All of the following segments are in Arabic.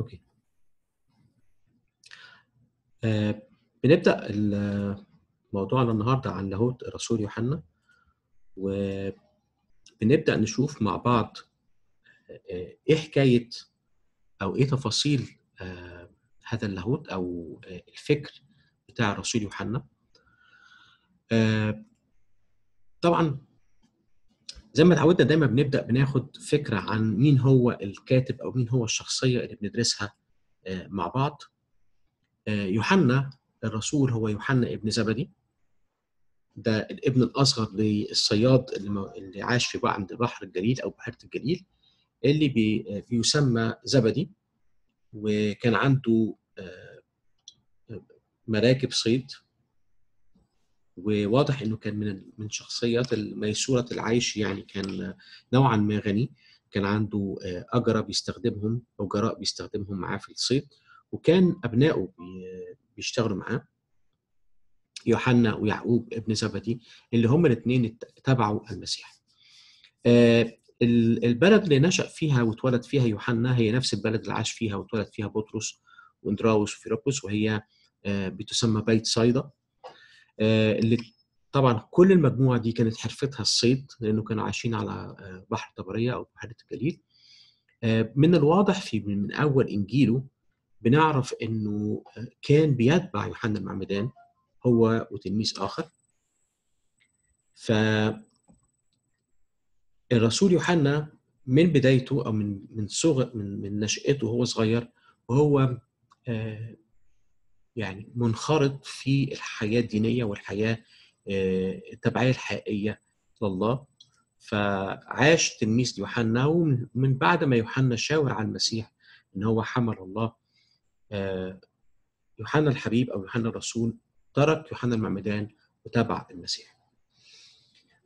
أوكي. آه بنبدأ موضوعنا النهارده عن لاهوت الرسول يوحنا وبنبدأ نشوف مع بعض آه، إيه حكاية أو إيه تفاصيل آه، هذا اللاهوت أو آه، الفكر بتاع الرسول يوحنا. آه، طبعا زي ما اتعودنا دايما بنبدأ بناخد فكرة عن مين هو الكاتب أو مين هو الشخصية اللي بندرسها آه، مع بعض. آه، يوحنا الرسول هو يوحنا ابن زبدي. ده الابن الأصغر للصياد اللي عاش في عند بحر الجليل أو بحيرة الجليل اللي بي بيسمى زبدي. وكان عنده آه، مراكب صيد. وواضح إنه كان من من شخصيات الميسوره العيش يعني كان نوعا ما غني. كان عنده آه، أجرة بيستخدمهم أجراء بيستخدمهم معاه في الصيد وكان أبنائه بي- بيشتغلوا معاه. يوحنا ويعقوب ابن زبدي اللي هم الاثنين تبعوا المسيح. آه، ال- البلد اللي نشأ فيها واتولد فيها يوحنا هي نفس البلد اللي عاش فيها واتولد فيها بطرس وأندراوس وفيلبس وهي آه، بتسمى بيت صيدا. اللي طبعا كل المجموعة دي كانت حرفتها الصيد لأنه كانوا عايشين على آه، بحر طبرية أو بحيره الجليل. آه، من الواضح في من أول انجيله بنعرف إنه آه، كان بيتبع يوحنا المعمدان هو وتلميذ آخر. ف الرسول يوحنا من بدايته أو من من صغر من من نشأته وهو صغير وهو آه، يعني منخرط في الحياة الدينية والحياة آه، التبعية الحقيقية لله فعاش تلميذ يوحنا ومن من بعد ما يوحنا شاور على المسيح إن هو حمل الله. آه، يوحنا الحبيب أو يوحنا الرسول ترك يوحنا المعمدان وتبع المسيح.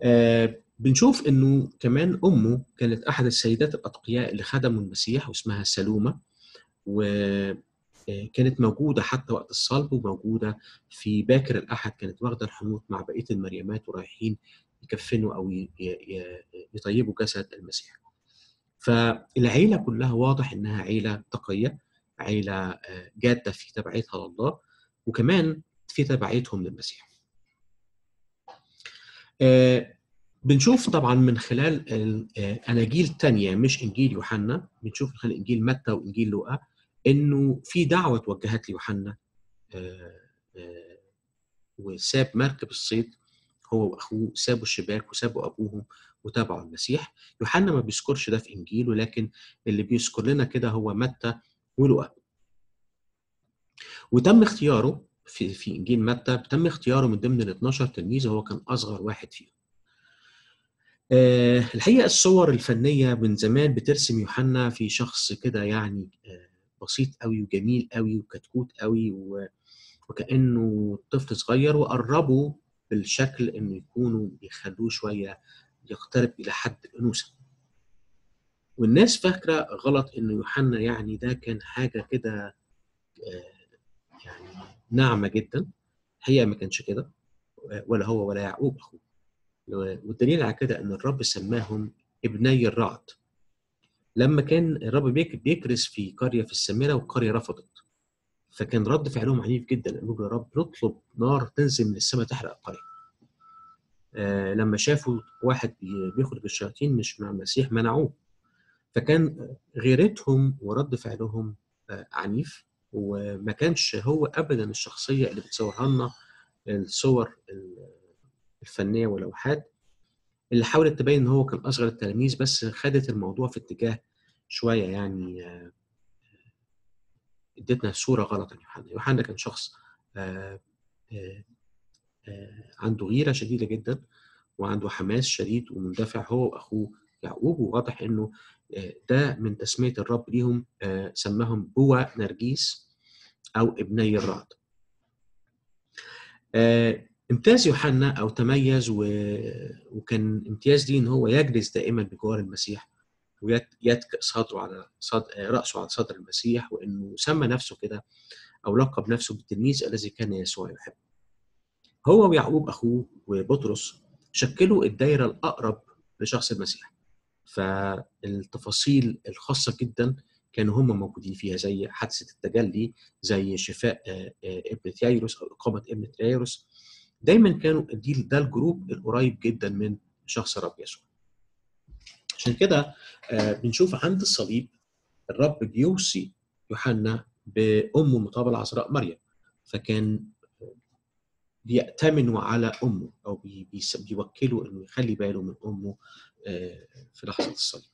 آه، بنشوف إنه كمان أمه كانت أحد السيدات الأتقياء اللي خدموا المسيح واسمها سلومة. وكانت موجودة حتى وقت الصلب وموجودة في باكر الأحد كانت واخدة الحنوط مع بقية المريمات ورايحين يكفنوا أو يطيبوا جسد المسيح. فالعيلة كلها واضح إنها عيلة تقية، عيلة آه، جادة في تبعيتها لله وكمان في تبعيتهم للمسيح. آه، بنشوف طبعا من خلال الاناجيل تانية مش إنجيل يوحنا بنشوف من خلال إنجيل متى وإنجيل لوقا إنه في دعوة توجهت ليوحنا آه، آه، وساب مركب الصيد هو وأخوه سابوا الشباك وسابوا ابوهم وتابعوا المسيح. يوحنا ما بيذكرش ده في انجيله لكن اللي بيذكر لنا كده هو متى ولوقا. وتم اختياره في في إنجيل متى؟ تم اختياره من ضمن ال 12 تلميذ وهو كان أصغر واحد فيهم. آه، الحقيقة الصور الفنية من زمان بترسم يوحنا في شخص كده يعني آه، بسيط قوي وجميل قوي وكتكوت قوي و- وكأنه طفل صغير وقربوا بالشكل إنه يكونوا بيخلوه شوية يقترب إلى حد الانوثه. والناس فاكرة غلط ان يوحنا يعني ده كان حاجة كده آه، يعني ناعمة جدا الحقيقة ما كانش كده ولا هو ولا يعقوب أخوه. والدليل على كده إن الرب سماهم ابني الرعد لما كان الرب بيك- بيكرس في قرية في السامره والقريه رفضت. فكان رد فعلهم عنيف جدا. قالوا يا رب نطلب نار تنزل من السماء تحرق القرية. آه لما شافوا واحد بي- بيخرج الشياطين مش مع المسيح منعوه. فكان غيرتهم ورد فعلهم آه عنيف. وما كانش هو ابدا الشخصية اللي بتصورها لنا الصور ال- الفنية واللوحات. اللي حاولت تبين إن هو كان أصغر التلاميذ بس خدت الموضوع في اتجاه شوية يعني آه، ادتنا صورة غلط عن يوحنا، يوحنا كان شخص آه، آه، عنده غيرة شديدة جدا وعنده حماس شديد ومندفع هو وأخوه يعقوب وواضح إنه ده من تسمية الرب ليهم سماهم بوا نرجيس أو ابني الرعد. آه، امتاز يوحنا أو تميز و... وكان امتياز دي إن هو يجلس دائما بجوار المسيح ويتكئ صدره على صد... رأسه على صدر المسيح وإنه سمى نفسه كده أو لقب نفسه بالتلميذ الذي كان يسوع يحبه. هو ويعقوب أخوه وبطرس شكلوا الدايرة الأقرب لشخص المسيح. فالتفاصيل الخاصة جدا كانوا هم موجودين فيها زي حادثة التجلي زي شفاء ابن تيايروس أو إقامة ابن تيايروس دايما كانوا دي ده الجروب القريب جدا من شخص الرب يسوع عشان كده بنشوف عند الصليب الرب بيوصي يوحنا بأمه المطابه العذراء مريم فكان بيأتمنوا على أمه أو بيوكلوا إنه يخلي باله من أمه في لحظة الصليب.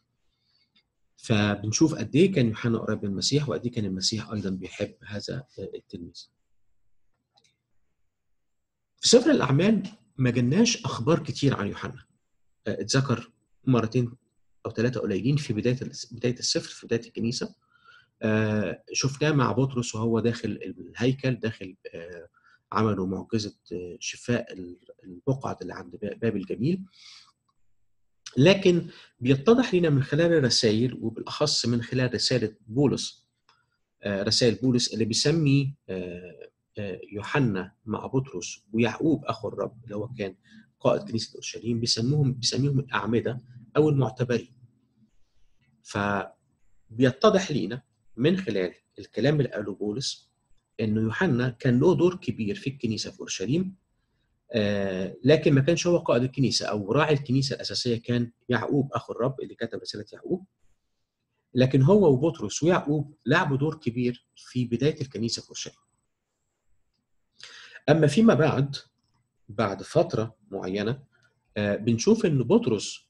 فبنشوف قد إيه كان يوحنا قريب من المسيح وقد إيه كان المسيح أيضا بيحب هذا التلميذ. في سفر الأعمال ما جالناش أخبار كتير عن يوحنا. اتذكر مرتين أو ثلاثة قليلين في بداية بداية السفر في بداية الكنيسة. شفناه مع بطرس وهو داخل الهيكل داخل عملوا معجزة شفاء البقعة اللي عند باب الجميل. لكن بيتضح لنا من خلال الرسائل وبالأخص من خلال رسالة بولس رسائل بولس اللي بيسمي يوحنا مع بطرس ويعقوب أخو الرب اللي هو كان قائد كنيسة أورشليم بيسموهم بيسميهم الأعمدة أو المعتبرين. فبيتضح لنا من خلال الكلام اللي قاله بولس إنه يوحنا كان له دور كبير في الكنيسة في أورشليم آه لكن ما كانش هو قائد الكنيسة أو راعي الكنيسة الأساسية كان يعقوب أخو الرب اللي كتب رسالة يعقوب لكن هو وبطرس ويعقوب لعبوا دور كبير في بداية الكنيسة في أورشليم. أما فيما بعد بعد فترة معينة آه بنشوف إن بطرس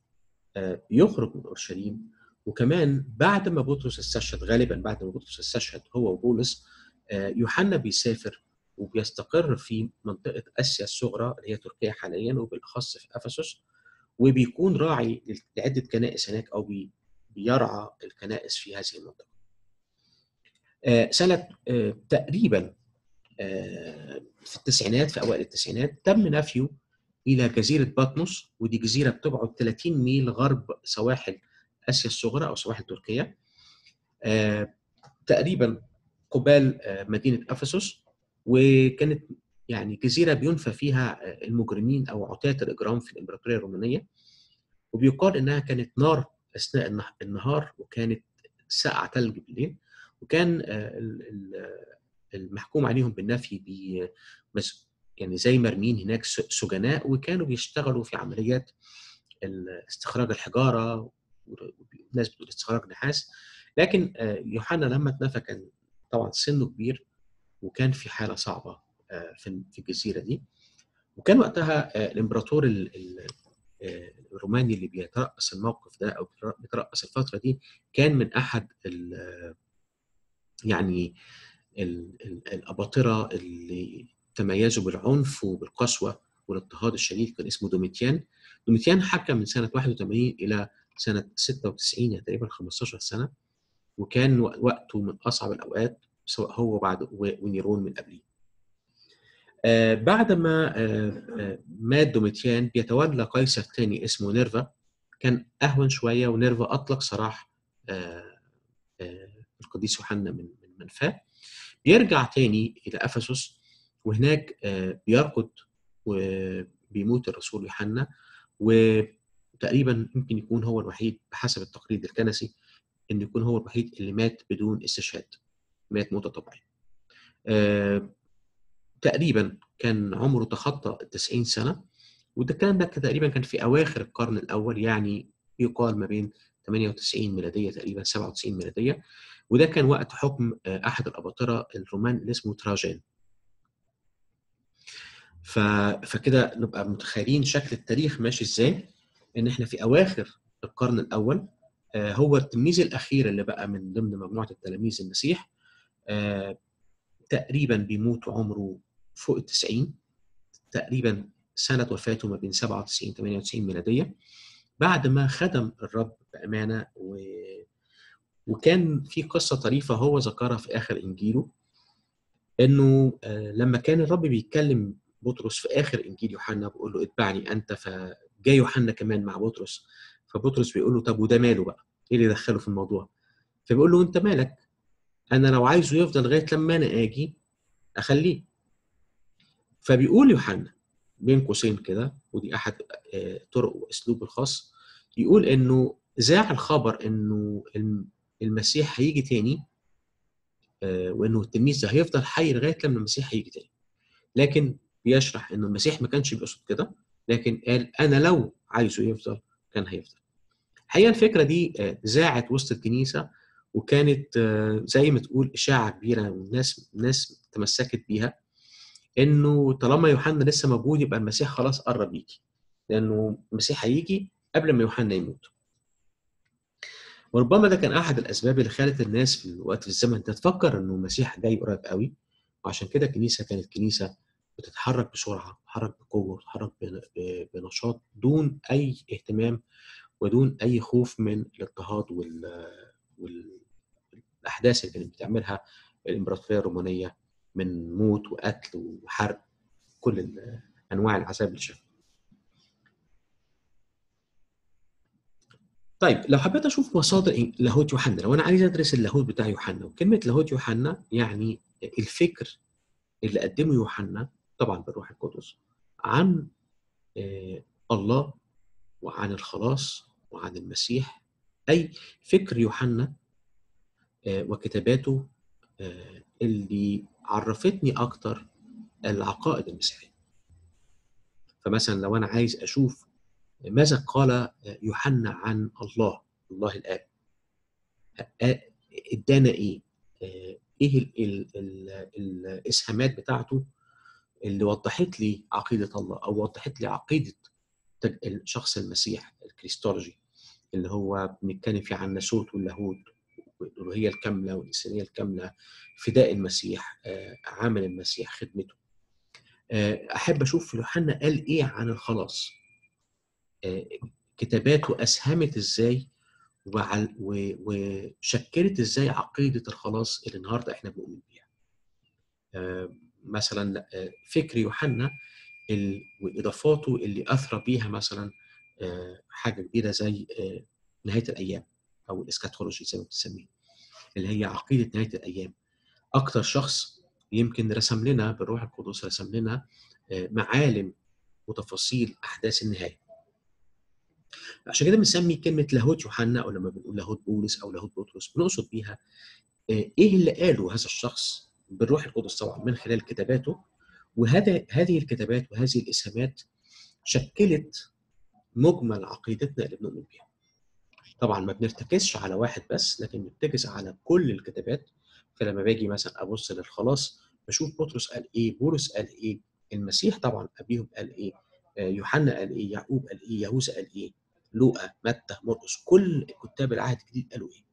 آه يخرج من أورشليم وكمان بعد ما بطرس استشهد غالبا بعد ما بطرس استشهد هو وبولس يوحنا بيسافر وبيستقر في منطقة آسيا الصغرى اللي هي تركيا حاليا وبالأخص في أفسس وبيكون راعي لعدة كنائس هناك أو بيرعى الكنائس في هذه المنطقة. سنة تقريبا في التسعينات في أوائل التسعينات تم نفيه إلى جزيرة بطمس ودي جزيرة بتبعد 30 ميل غرب سواحل آسيا الصغرى أو سواحل تركيا. تقريبا قبال مدينة أفسس وكانت يعني جزيرة بينفى فيها المجرمين أو عتاة الإجرام في الإمبراطورية الرومانية وبيقال إنها كانت نار أثناء النهار وكانت ساقعة ثلج بالليل وكان المحكوم عليهم بالنفي يعني زي مرمين هناك سجناء وكانوا بيشتغلوا في عمليات استخراج الحجارة وناس بتقول استخراج نحاس. لكن يوحنا لما اتنفى كان طبعا سنه كبير وكان في حالة صعبة في الجزيرة دي. وكان وقتها الإمبراطور الروماني اللي بيترأس الموقف ده أو بيترأس الفترة دي كان من أحد يعني ال الأباطرة اللي تميزوا بالعنف وبالقسوة والاضطهاد الشديد كان اسمه دوميتيان. دوميتيان حكم من سنة 81 إلى سنة 96 يعني تقريبا 15 سنة وكان وقته من أصعب الأوقات سواء هو بعد ونيرون من قبليه. آه بعد ما آه آه مات دوميتيان بيتولى قيصر ثاني اسمه نيرفا. كان أهون شوية ونيرفا أطلق سراح القديس يوحنا من من منفاه. بيرجع تاني إلى أفسس وهناك بيرقد وبيموت الرسول يوحنا وتقريبا يمكن يكون هو الوحيد بحسب التقليد الكنسي انه يكون هو الوحيد اللي مات بدون استشهاد مات موتة طبيعية. آه، تقريبا كان عمره تخطى ال 90 سنة وده الكلام ده تقريبا كان في أواخر القرن الأول يعني يقال ما بين 98 ميلادية تقريبا 97 ميلادية وده كان وقت حكم آه، أحد الأباطرة الرومان اللي اسمه تراجان. ف... فكده نبقى متخيلين شكل التاريخ ماشي إزاي إن إحنا في أواخر القرن الأول آه، هو التلميذ الأخير اللي بقى من ضمن مجموعة التلاميذ المسيح آه، تقريبا بيموت وعمره فوق ال 90 تقريبا سنة وفاته ما بين 97 98 ميلادية بعد ما خدم الرب بأمانة و... وكان في قصة طريفة هو ذكرها في آخر إنجيله إنه آه، لما كان الرب بيتكلم بطرس في آخر إنجيل يوحنا بيقول له اتبعني أنت فجاء يوحنا كمان مع بطرس فبطرس بيقول له طب وده ماله بقى؟ إيه اللي دخله في الموضوع؟ فبيقول له أنت مالك؟ أنا لو عايزه يفضل لغاية لما أنا آجي أخليه. فبيقول يوحنا بين قوسين كده ودي أحد آه، طرق وأسلوب الخاص يقول إنه ذاع الخبر إنه المسيح هيجي تاني آه، وإنه التلميذ هيفضل حي لغاية لما المسيح هيجي تاني. لكن بيشرح إنه المسيح ما كانش بيقصد كده لكن قال أنا لو عايزه يفضل كان هيفضل. الحقيقة الفكرة دي آه، ذاعت وسط الكنيسة وكانت آه، زي ما تقول إشاعة كبيرة والناس الناس تمسكت بيها إنه طالما يوحنا لسه موجود يبقى المسيح خلاص قرب يجي. لأنه المسيح هيجي قبل ما يوحنا يموت. وربما ده كان أحد الأسباب اللي خلت الناس في الوقت في الزمن ده تفكر إنه المسيح جاي قريب قوي. وعشان كده الكنيسة كانت كنيسة بتتحرك بسرعة بتتحرك بقوة بتتحرك بنشاط دون أي اهتمام ودون أي خوف من الاضطهاد وال والأحداث اللي كانت بتعملها الإمبراطورية الرومانية من موت وقتل وحرق كل أنواع العذاب اللي شافها. طيب لو حبيت أشوف مصادر؟ لاهوت يوحنا لو أنا عايز أدرس اللاهوت بتاع يوحنا وكلمة لاهوت يوحنا يعني الفكر اللي قدمه يوحنا طبعا بالروح القدس عن آه، الله وعن الخلاص وعن المسيح أي فكر يوحنا آه، وكتاباته آه، اللي عرفتني أكتر العقائد المسيحية فمثلا لو أنا عايز أشوف ماذا قال يوحنا عن الله؟ الله الآب. إدانا إيه؟ إيه ال ال ال الإسهامات بتاعته اللي وضحت لي عقيدة الله أو وضحت لي عقيدة الشخص المسيح الكريستولوجي اللي هو بنتكلم فيه عن الناسوت واللاهوت والألوهية الكاملة والإنسانية الكاملة فداء المسيح آه، عمل المسيح خدمته. آه، أحب أشوف يوحنا قال إيه عن الخلاص؟ كتاباته وعل- و- وشكلت إزاي عقيدة الخلاص اللي النهارده إحنا بنؤمن بيها. آه، مثلا آه، فكر يوحنا وإضافاته اللي اثرى بيها مثلا آه، حاجة كبيرة زي نهاية الأيام أو الإسكاتولوجي زي ما بتسميه اللي هي عقيدة نهاية الأيام. أكتر شخص يمكن رسم لنا بالروح القدس رسم لنا معالم وتفاصيل أحداث النهاية. عشان كده بنسمي كلمة لاهوت يوحنا أو لما بنقول لاهوت بولس أو لاهوت بطرس بنقصد بيها آه، إيه اللي قاله هذا الشخص بالروح القدس طبعا من خلال كتاباته؟ وهذا هذه الكتابات وهذه الإسهامات شكلت مجمل عقيدتنا اللي بنؤمن بيها. طبعا ما بنرتكزش على واحد بس لكن بنرتكز على كل الكتابات. فلما باجي مثلا أبص للخلاص بشوف بطرس قال إيه، بولس قال إيه، المسيح طبعا قبليهم قال إيه، آه، يوحنا قال إيه، يعقوب قال إيه، يهوذا قال إيه، لوقا، متى، مرقس، كل كتاب العهد الجديد قالوا إيه.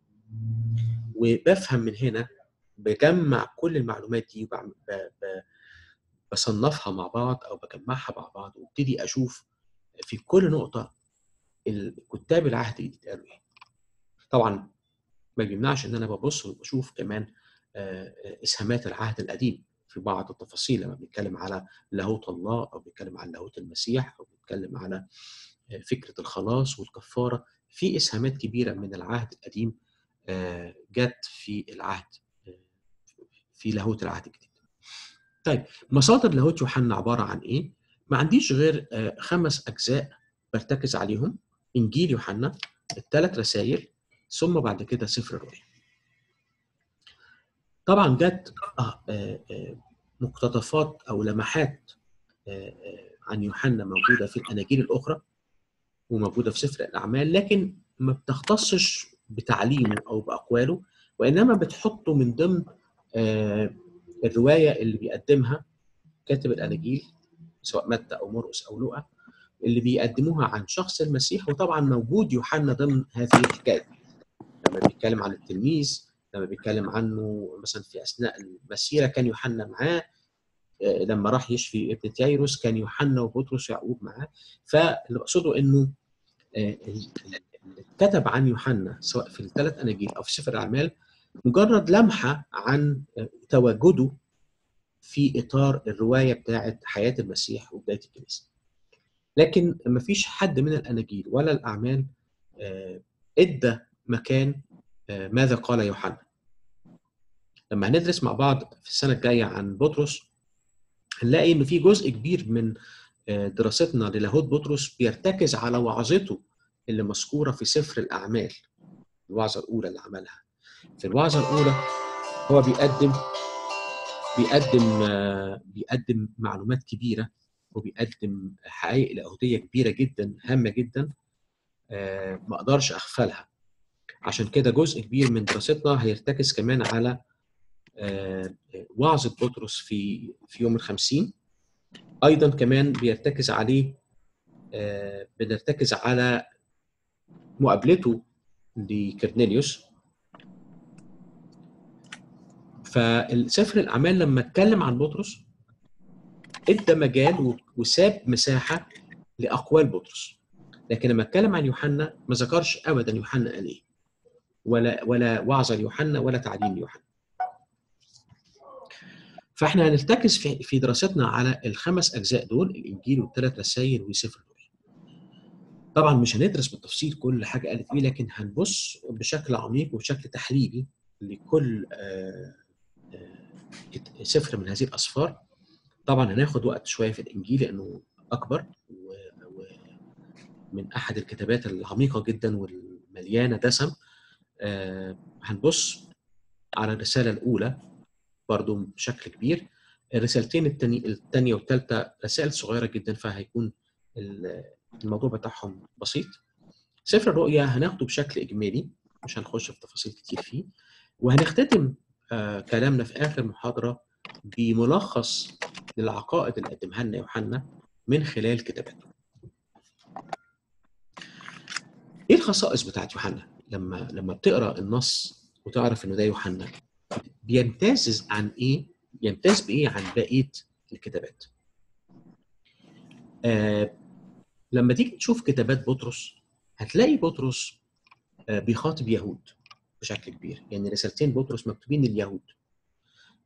وبفهم من هنا بجمع كل المعلومات دي بصنفها مع بعض أو بجمعها مع بعض وابتدي أشوف في كل نقطة الكتاب العهد الجديد قالوا إيه. طبعا ما بيمنعش إن أنا ببص وبشوف كمان إسهامات العهد القديم في بعض التفاصيل لما بنتكلم على لاهوت الله أو بنتكلم عن لاهوت المسيح أو بنتكلم على فكرة الخلاص والكفارة في إسهامات كبيرة من العهد القديم آه، جت في العهد آه، في لاهوت العهد الجديد. طيب مصادر لاهوت يوحنا عبارة عن إيه؟ ما عنديش غير آه، خمس أجزاء برتكز عليهم إنجيل يوحنا الثلاث رسائل ثم بعد كده سفر الرؤيا. طبعا جت مقتطفات أو لمحات عن يوحنا موجودة في الأناجيل الأخرى وموجودة في سفر الأعمال لكن ما بتختصش بتعليمه أو بأقواله وإنما بتحطه من ضمن آه، الرواية اللي بيقدمها كاتب الأناجيل سواء متى أو مرقس أو لوقا اللي بيقدموها عن شخص المسيح وطبعا موجود يوحنا ضمن هذه الحكاية. لما بيتكلم عن التلميذ لما بيتكلم عنه مثلا في أثناء المسيرة كان يوحنا معاه آه، لما راح يشفي ابن تيروس كان يوحنا وبطرس ويعقوب معاه. فاللي بقصده إنه كتب عن يوحنا سواء في الثلاث أناجيل أو في سفر الأعمال مجرد لمحة عن آه، تواجده في إطار الرواية بتاعه حياة المسيح وبداية الكنيسة. لكن ما فيش حد من الأناجيل ولا الأعمال آه، إدى مكان آه، ماذا قال يوحنا. لما هندرس مع بعض في السنة الجاية عن بطرس هنلاقي انه في جزء كبير من آه، دراستنا للاهوت بطرس بيرتكز على وعظته اللي مذكورة في سفر الأعمال الوعظة الأولى اللي عملها. في الوعظة الأولى هو بيقدم بيقدم بيقدم معلومات كبيرة وبيقدم حقائق لاهوتية كبيرة جدا هامة جدا ما أقدرش أغفلها. عشان كده جزء كبير من دراستنا هيرتكز كمان على وعظة بطرس في في يوم الخمسين. أيضا كمان بيرتكز عليه بنرتكز على مقابلته لكرنيليوس. فالسفر الأعمال لما اتكلم عن بطرس إدى مجال وساب مساحة لأقوال بطرس. لكن لما اتكلم عن يوحنا ما ذكرش أبدا يوحنا قال إيه. ولا ولا وعظ ليوحنا ولا تعليم ليوحنا. فاحنا هنرتكز في دراستنا على الخمس أجزاء دول الإنجيل والثلاث رسائل وسفر طبعا مش هندرس بالتفصيل كل حاجة قالت إيه لكن هنبص بشكل عميق وبشكل تحليلي لكل سفر من هذه الأسفار. طبعا هناخد وقت شوية في الإنجيل لأنه أكبر ومن أحد الكتابات العميقة جدا والمليانة دسم. هنبص على الرسالة الأولى. برضو بشكل كبير الرسالتين الثانية والثالثه رسائل صغيرة جدا فهيكون الموضوع بتاعهم بسيط سفر الرؤيا هناخده بشكل إجمالي مش هنخش في تفاصيل كتير فيه وهنختتم آه كلامنا في آخر محاضرة بملخص للعقائد اللي قدمها لنا يوحنا من خلال كتاباته. إيه الخصائص بتاعت يوحنا؟ لما لما بتقرأ النص وتعرف إنه ده يوحنا بيمتاز عن إيه؟ يمتاز بإيه عن بقية الكتابات؟ آه لما تيجي تشوف كتابات بطرس هتلاقي بطرس آه بيخاطب يهود بشكل كبير، يعني رسالتين بطرس مكتوبين لليهود.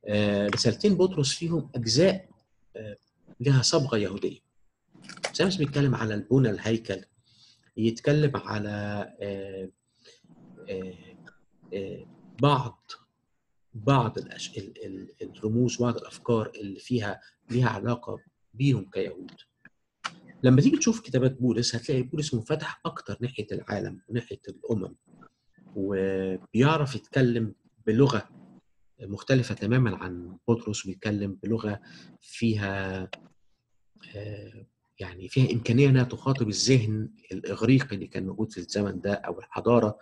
آه رسالتين بطرس فيهم أجزاء آه لها صبغة يهودية. سامس بيتكلم على البنى الهيكل يتكلم على آه بعض بعض الأش... الرموز بعض الأفكار اللي فيها ليها علاقة بيهم كيهود لما تيجي تشوف كتابات بولس هتلاقي بولس منفتح أكتر ناحية العالم وناحية الأمم وبيعرف يتكلم بلغة مختلفة تماما عن بطرس وبيتكلم بلغة فيها يعني فيها إمكانية إنها تخاطب الذهن الإغريقي اللي كان موجود في الزمن ده أو الحضارة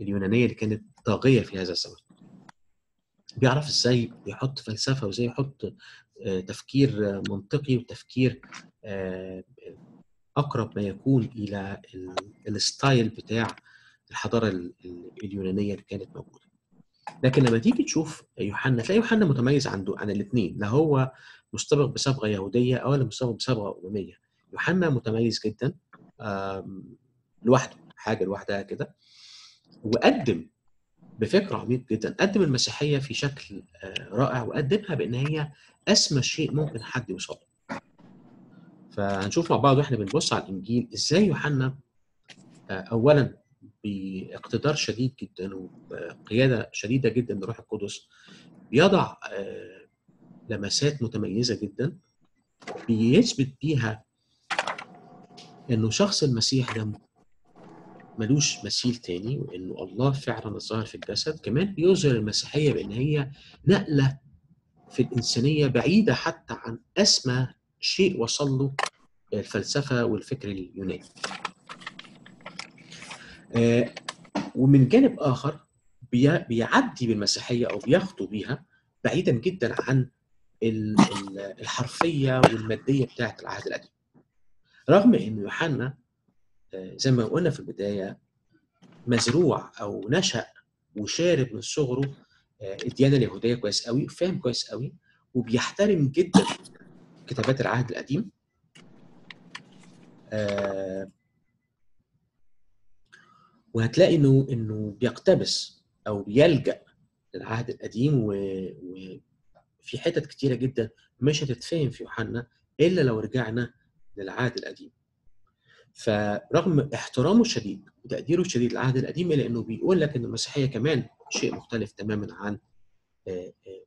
اليونانية اللي كانت طاغية في هذا الزمن. بيعرف إزاي يحط فلسفة وإزاي يحط تفكير منطقي وتفكير أقرب ما يكون إلى الستايل بتاع الحضارة اليونانية اللي كانت موجودة. لكن لما تيجي تشوف يوحنا تلاقي يوحنا متميز عنده عن الاثنين لا هو مصطبغ بصبغة يهودية أو مصطبغ بصبغة امميه. يوحنا متميز جدا لوحده حاجة لوحدها كده وقدم بفكر عميق جدا. قدم المسيحية في شكل رائع وقدمها بأن هي أسمى شيء ممكن حد يوصل فهنشوف مع بعض وإحنا بنبص على الإنجيل. إزاي يوحنا اولا باقتدار شديد جدا وبقيادة شديدة جدا للروح القدس بيضع لمسات متميزة جدا بيثبت بيها إنه شخص المسيح ده ملوش مثيل تاني وإنه الله فعلا الظاهر في الجسد كمان بيظهر المسيحية بإن هي نقلة في الإنسانية بعيدة حتى عن أسمى شيء وصل له الفلسفة والفكر اليوناني. آه ومن جانب آخر بيعدي بالمسيحية أو بيخطو بيها بعيدا جدا عن الحرفية والمادية بتاعة العهد القديم. رغم إن يوحنا زي ما قلنا في البداية مزروع أو نشأ وشارب من صغره الديانة اليهودية كويس قوي فاهم كويس قوي وبيحترم جدا كتابات العهد القديم. وهتلاقي إنه إنه بيقتبس أو بيلجأ للعهد القديم وفي حتت كتيرة جدا مش هتتفهم في يوحنا إلا لو رجعنا للعهد القديم. فرغم احترامه الشديد وتقديره الشديد للعهد القديم إلا إنه بيقول لك إن المسيحية كمان شيء مختلف تماما عن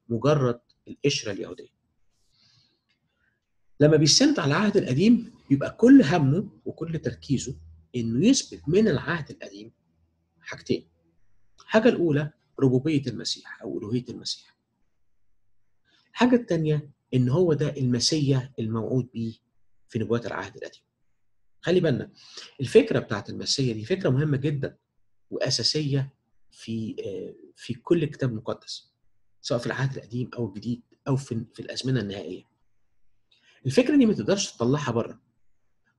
مجرد القشرة اليهودية. لما بيستند على العهد القديم يبقى كل همه وكل تركيزه إنه يثبت من العهد القديم حاجتين. الحاجة الأولى ربوبية المسيح أو ألوهية المسيح. الحاجة الثانية إن هو ده المسيا الموعود به في نبوات العهد القديم. خلي بالنا الفكرة بتاعت المسيا دي فكرة مهمة جدا وأساسية في في كل الكتاب المقدس سواء في العهد القديم أو الجديد أو في في الأزمنة النهائية. الفكرة دي ما تقدرش تطلعها بره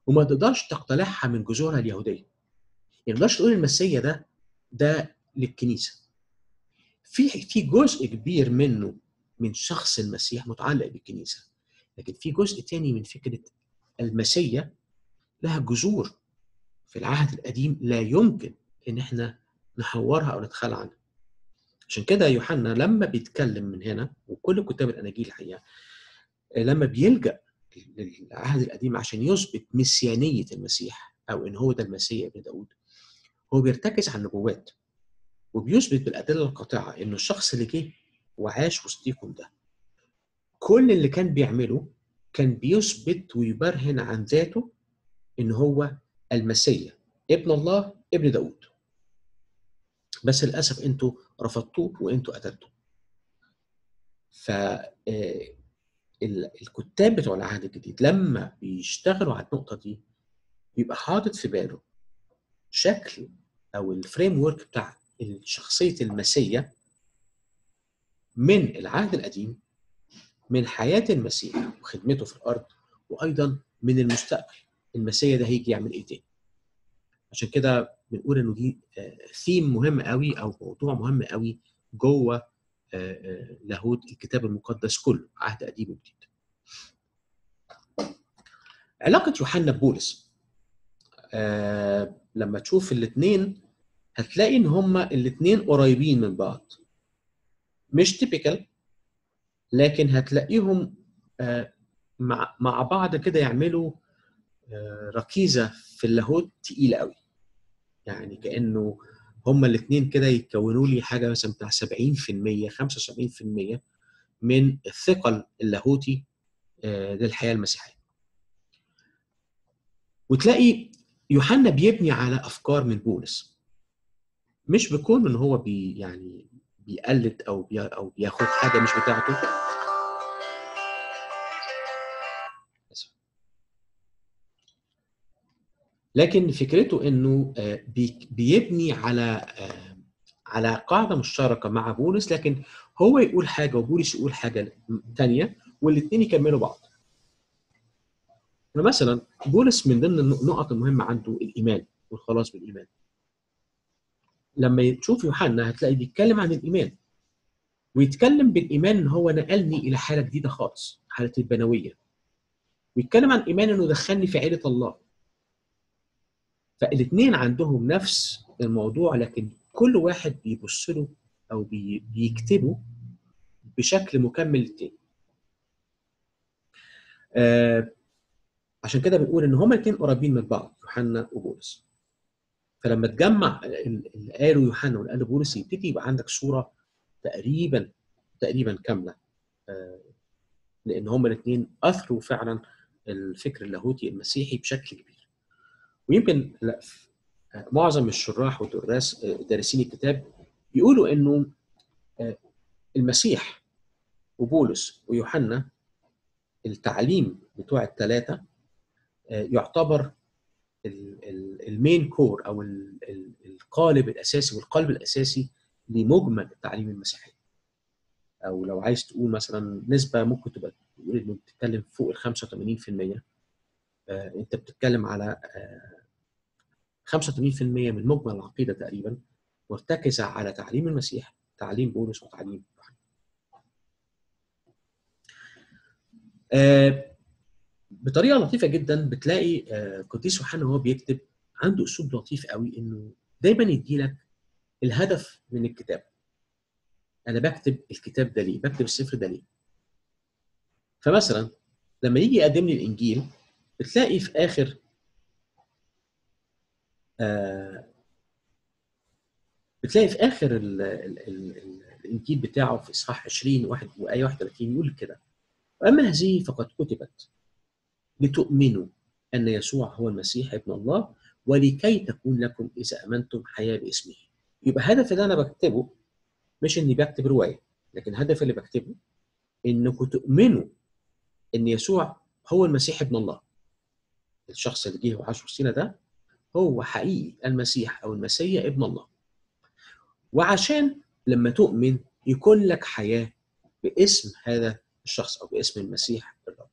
وما تقدرش تقتلعها من جذورها اليهودية. يعني ما تقدرش تقول المسيا ده ده للكنيسة. في في جزء كبير منه من شخص المسيح متعلق بالكنيسة لكن في جزء تاني من فكرة المسيا لها جذور في العهد القديم لا يمكن إن إحنا نحورها أو نتخلى عنها. عشان كده يوحنا لما بيتكلم من هنا وكل كتاب الأناجيل الحقيقة لما بيلجأ للعهد القديم عشان يثبت مسيانيه المسيح أو إن هو ده المسيح ابن داود هو بيرتكز على النبوات وبيثبت بالأدلة القاطعة انه الشخص اللي جه وعاش وسطيكم ده كل اللي كان بيعمله كان بيثبت ويبرهن عن ذاته إن هو المسيح ابن الله ابن داود. بس للأسف أنتوا رفضتوه وأنتوا قتلتوه. ف الكتاب بتوع العهد الجديد لما بيشتغلوا على النقطة دي بيبقى حاطط في باله شكل أو ال framework بتاع شخصيه المسيا من العهد القديم من حياة المسيح وخدمته في الأرض وأيضا من المستقبل. المسيا ده هيجي يعمل إيه تاني؟ عشان كده بنقول إنه دي ثيم مهم قوي أو موضوع مهم قوي جوه لاهوت الكتاب المقدس كله عهد قديم وجديد. علاقة يوحنا ببولس آه لما تشوف الاثنين هتلاقي إن هما الاثنين قريبين من بعض. مش تيبيكال لكن هتلاقيهم آه مع بعض كده يعملوا آه ركيزة في اللاهوت تقيلة قوي. يعني كأنه هما الاثنين كده يكونوا لي حاجة مثلا بتاع 70% 75% من الثقل اللاهوتي للحياة المسيحية. وتلاقي يوحنا بيبني على أفكار من بولس. مش بكون إن هو بي يعني بيقلد أو بي أو بياخد حاجة مش بتاعته. لكن فكرته إنه بيبني على على قاعدة مشتركة مع بولس لكن هو يقول حاجة وبولس يقول حاجة ثانية والاثنين يكملوا بعض. مثلا بولس من ضمن النقط المهمه عنده الايمان والخلاص بالايمان. لما تشوف يوحنا هتلاقي بيتكلم عن الايمان ويتكلم بالايمان إن هو نقلني إلى حالة جديدة خالص حالة البنوية ويتكلم عن ايمان إنه دخلني في عيلة الله فالاثنين عندهم نفس الموضوع لكن كل واحد بيبص له أو بي بيكتبه بشكل مكمل للتاني. آه عشان كده بنقول إن هما الاثنين قريبين من بعض يوحنا وبولس. فلما تجمع اللي قاله يوحنا واللي قاله بولس يبتدي يبقى عندك صورة تقريبا تقريبا كاملة آه لأن هما الاثنين أثروا فعلا الفكر اللاهوتي المسيحي بشكل كبير. ويمكن معظم الشراح والدراس دارسين الكتاب يقولوا إنه المسيح وبولس ويوحنا التعليم بتوع الثلاثه يعتبر المين كور أو القالب الأساسي والقلب الأساسي لمجمل التعليم المسيحي. أو لو عايز تقول مثلا نسبة ممكن تبقى تقول إنه بتتكلم فوق ال 85% انت بتتكلم على 85% من مجمل العقيدة تقريبا مرتكزة على تعليم المسيح تعليم بولس وتعليم. آه بطريقة لطيفة جدا بتلاقي آه قديس يوحنا وهو بيكتب عنده أسلوب لطيف قوي إنه دايما يديلك الهدف من الكتاب. أنا بكتب الكتاب ده ليه؟ بكتب السفر ده ليه؟ فمثلا لما يجي يقدم لي الإنجيل بتلاقي في آخر آه بتلاقي في آخر ال ال ال الإنجيل بتاعه في إصحاح 20 واحد وآية 31 يقول كده وأما هذه فقد كتبت لتؤمنوا أن يسوع هو المسيح ابن الله ولكي تكون لكم إذا أمنتم حياة باسمه. يبقى هدف اللي أنا بكتبه مش إني بكتب رواية لكن الهدف اللي بكتبه إنكم تؤمنوا إن يسوع هو المسيح ابن الله. الشخص اللي جه وعاش وسطينا ده هو حقيقي المسيح أو المسيا ابن الله. وعشان لما تؤمن يكون لك حياة باسم هذا الشخص أو باسم المسيح الرب.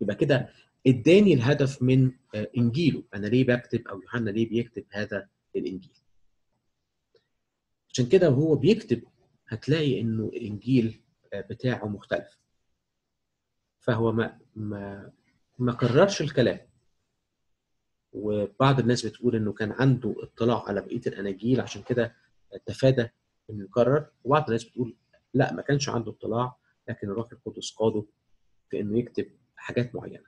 يبقى كده اداني الهدف من آه، إنجيله. أنا ليه بكتب أو يوحنا ليه بيكتب هذا الإنجيل؟ عشان كده وهو بيكتب هتلاقي إنه الإنجيل آه، بتاعه مختلف. فهو ما ما ما كررش الكلام. وبعض الناس بتقول إنه كان عنده اطلاع على بقية الأناجيل عشان كده تفادى إنه يكرر. وبعض الناس بتقول لا ما كانش عنده اطلاع لكن الروح القدس قاده في إنه يكتب حاجات معينة.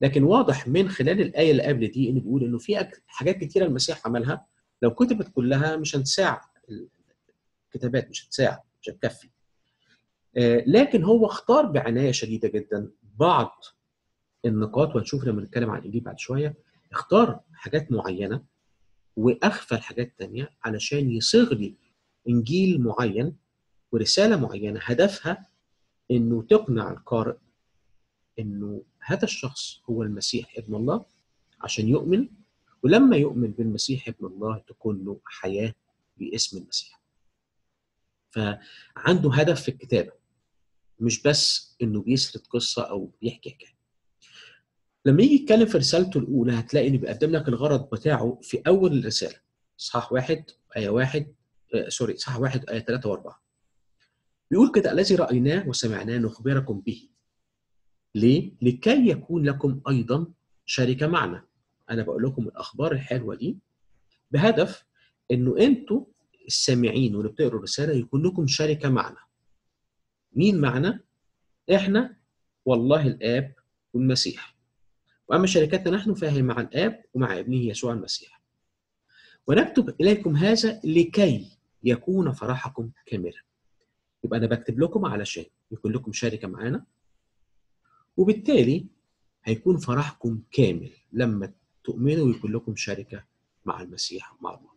لكن واضح من خلال الآية اللي قبل دي إنه بيقول إنه في حاجات كتيرة المسيح عملها. لو كتبت كلها مش هتساع الكتابات مش هتساع مش هتكفي. آه، لكن هو اختار بعناية شديدة جدا بعض النقاط وهنشوف لما نتكلم عن الإنجيل بعد شوية. اختار حاجات معينة واخفى الحاجات التانية علشان يصيغ لي إنجيل معين ورسالة معينة هدفها إنه تقنع القارئ إنه هذا الشخص هو المسيح ابن الله عشان يؤمن ولما يؤمن بالمسيح ابن الله تكون له حياة باسم المسيح. فعنده هدف في الكتابة مش بس إنه بيسرد قصة أو بيحكي حكاية. لما يجي يتكلم في رسالته الأولى هتلاقي انه بيقدم لك الغرض بتاعه في أول الرسالة إصحاح واحد آية واحد آه سوري إصحاح واحد آية ثلاثة وأربعة. بيقول كده الذي رأيناه وسمعناه نخبركم به. ليه؟ لكي يكون لكم أيضا شركه معنا. أنا بقول لكم الأخبار الحلوة دي بهدف إنه أنتوا السامعين واللي بتقروا الرسالة يكون لكم شركه معنا. مين معنا؟ إحنا والله الآب والمسيح. وأما شركتنا نحن فهي مع الآب ومع ابنه يسوع المسيح. ونكتب إليكم هذا لكي يكون فرحكم كاملا. يبقى أنا بكتب لكم علشان يكون لكم شركة معانا وبالتالي هيكون فرحكم كامل لما تؤمنوا ويكون لكم شركة مع المسيح مع الله.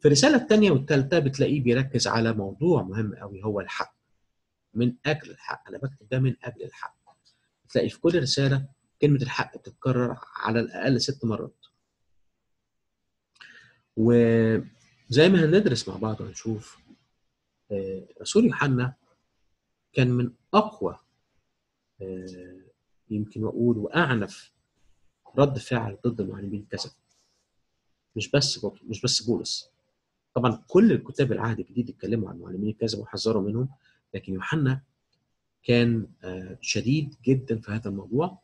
في الرسالة الثانية والثالثة بتلاقيه بيركز على موضوع مهم قوي هو الحق. من أجل الحق، أنا بكتب ده من أجل الحق. تلاقي في كل رسالة كلمة الحق بتتكرر على الأقل ست مرات. وزي ما هندرس مع بعض وهنشوف آه، رسول يوحنا كان من أقوى آه، يمكن أقول وأعنف رد فعل ضد المعلمين الكذب مش بس مش بس بولس طبعا كل الكتاب العهد الجديد اتكلموا عن المعلمين الكذب وحذروا منهم لكن يوحنا كان آه، شديد جدا في هذا الموضوع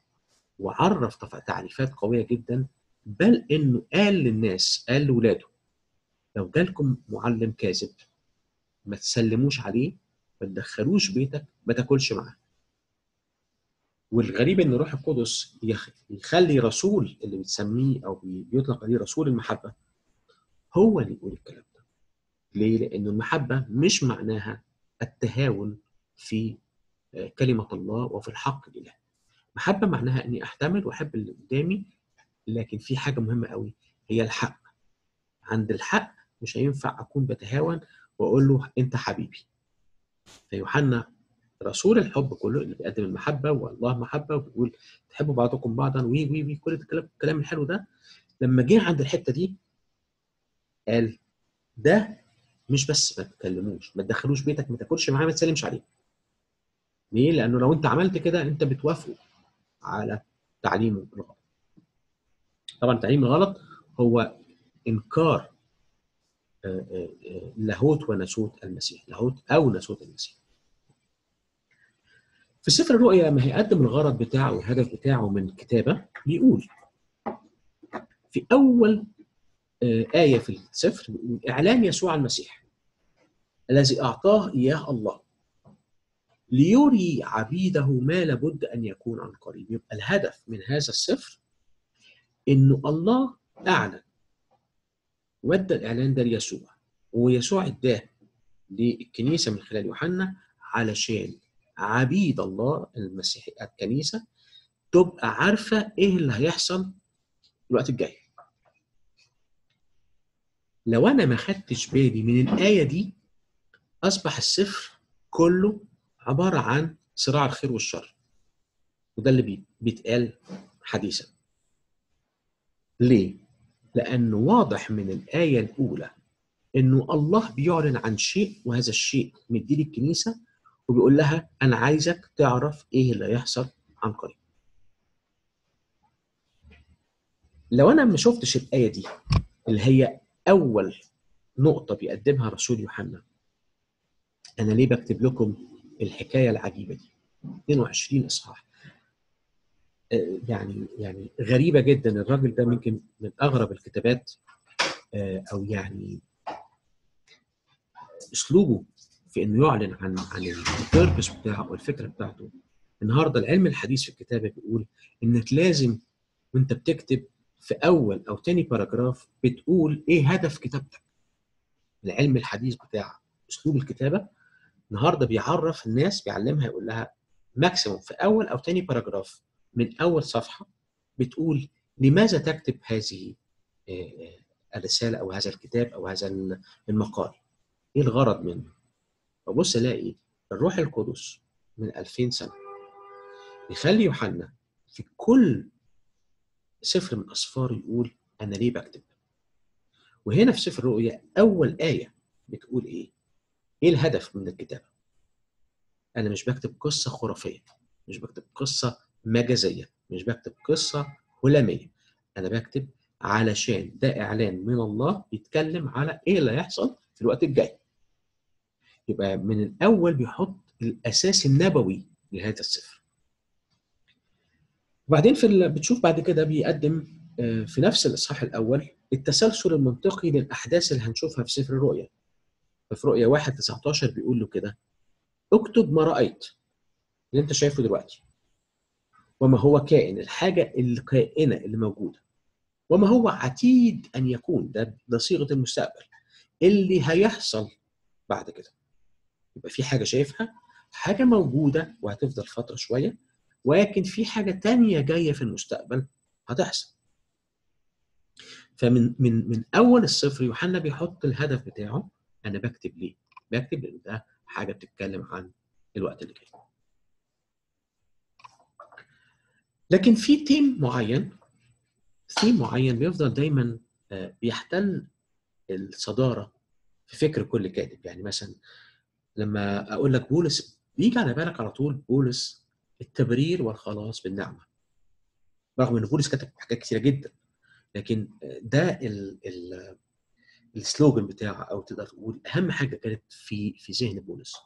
وعرف تعريفات قوية جدا بل إنه قال للناس قال لاولاده لو جالكم معلم كاذب ما تسلموش عليه ما تدخلوش بيتك ما تاكلش معاه والغريب إن روح القدس يخ- يخلي رسول اللي بتسميه أو بي- بيطلق عليه رسول المحبة هو اللي يقول الكلام ده ليه؟ لأن المحبة مش معناها التهاون في كلمة الله وفي الحق لله. محبة معناها إني أحتمل وأحب اللي قدامي لكن في حاجة مهمة قوي هي الحق. عند الحق مش هينفع أكون بتهاون وأقول له أنت حبيبي. فيوحنا رسول الحب كله اللي بيقدم المحبة والله محبة وبيقول تحبوا بعضكم بعضا وي وي وي كل الكلام الكلام الحلو ده لما جه عند الحتة دي قال ده مش بس ما تكلموش ما تدخلوش بيتك ما تاكلش معاه ما تسلمش عليه ليه؟ لأنه لو أنت عملت كده أنت بتوافقه على تعليمه الغلط. طبعا التعليم الغلط هو إنكار آه، آه، آه، لاهوت وناسوت المسيح لاهوت أو ناسوت المسيح. في سفر الرؤيا لما هيقدم الغرض بتاعه والهدف بتاعه من الكتابه بيقول في أول آية في السفر بيقول إعلان يسوع المسيح الذي أعطاه إياه الله. ليري عبيده ما لابد أن يكون عن قريب. يبقى الهدف من هذا السفر إنه الله أعلن ودى الإعلان ده ليسوع ويسوع اداه للكنيسة من خلال يوحنا علشان عبيد الله المسيح الكنيسة تبقى عارفة إيه اللي هيحصل الوقت الجاي. لو أنا ما خدتش بالي من الآية دي أصبح السفر كله عبارة عن صراع الخير والشر. وده اللي بي- بيتقال حديثا. ليه؟ لأنه واضح من الآية الأولى إنه الله بيعلن عن شيء وهذا الشيء مدي للكنيسه وبيقول لها أنا عايزك تعرف إيه اللي هيحصل عن قريب. لو أنا ما شفتش الآية دي اللي هي أول نقطة بيقدمها رسول يوحنا أنا ليه بكتب لكم الحكاية العجيبة دي. 22 إصحاح. آه، يعني يعني غريبة جدا. الراجل ده يمكن من أغرب الكتابات آه، أو يعني أسلوبه في إنه يعلن عن عن ال purpose بتاعه أو الفكرة بتاعته. النهارده العلم الحديث في الكتابة بيقول إنك لازم وأنت بتكتب في أول أو تاني paragraph بتقول إيه هدف كتابتك. العلم الحديث بتاع أسلوب الكتابة النهارده بيعرف الناس بيعلمها يقول لها maximum في أول أو تاني paragraph من أول صفحة بتقول لماذا تكتب هذه آه، آه، الرسالة أو هذا الكتاب أو هذا المقال؟ إيه الغرض منه؟ فبص ألاقي الروح القدس من 2000 سنة. يخلي يوحنا في كل سفر من اسفار يقول أنا ليه بكتب؟ وهنا في سفر الرؤيا أول آية بتقول إيه؟ إيه الهدف من الكتابة؟ أنا مش بكتب قصة خرافية مش بكتب قصة مجازية مش بكتب قصة هلامية. أنا بكتب علشان ده إعلان من الله بيتكلم على إيه اللي هيحصل في الوقت الجاي. يبقى من الأول بيحط الأساس النبوي لهذا السفر وبعدين في. بتشوف بعد كده بيقدم آه، في نفس الإصحاح الأول التسلسل المنطقي للأحداث اللي هنشوفها في سفر الرؤيا. في رؤيا 1 19 بيقول له كده اكتب ما رأيت اللي انت شايفه دلوقتي وما هو كائن الحاجة الكائنة اللي موجودة وما هو عتيد أن يكون. ده ده صيغة المستقبل. اللي هيحصل بعد كده يبقى في حاجة شايفها حاجة موجودة وهتفضل فترة شوية ولكن في حاجة تانية جاية في المستقبل هتحصل. فمن من من أول الصفر يوحنا بيحط الهدف بتاعه أنا بكتب ليه؟ بكتب لأن ده حاجة بتتكلم عن الوقت اللي جاي. لكن في تيم معين ثيم معين بيفضل دايما آه، بيحتل الصدارة في فكر كل كاتب يعني مثلا لما أقول لك بولس بيجي على بالك على طول بولس التبرير والخلاص بالنعمة رغم إن بولس كتب حاجات كثيره جدا لكن ده ال ال السلوجن بتاعه أو تقدر تقول أهم حاجة كانت في في ذهن بولس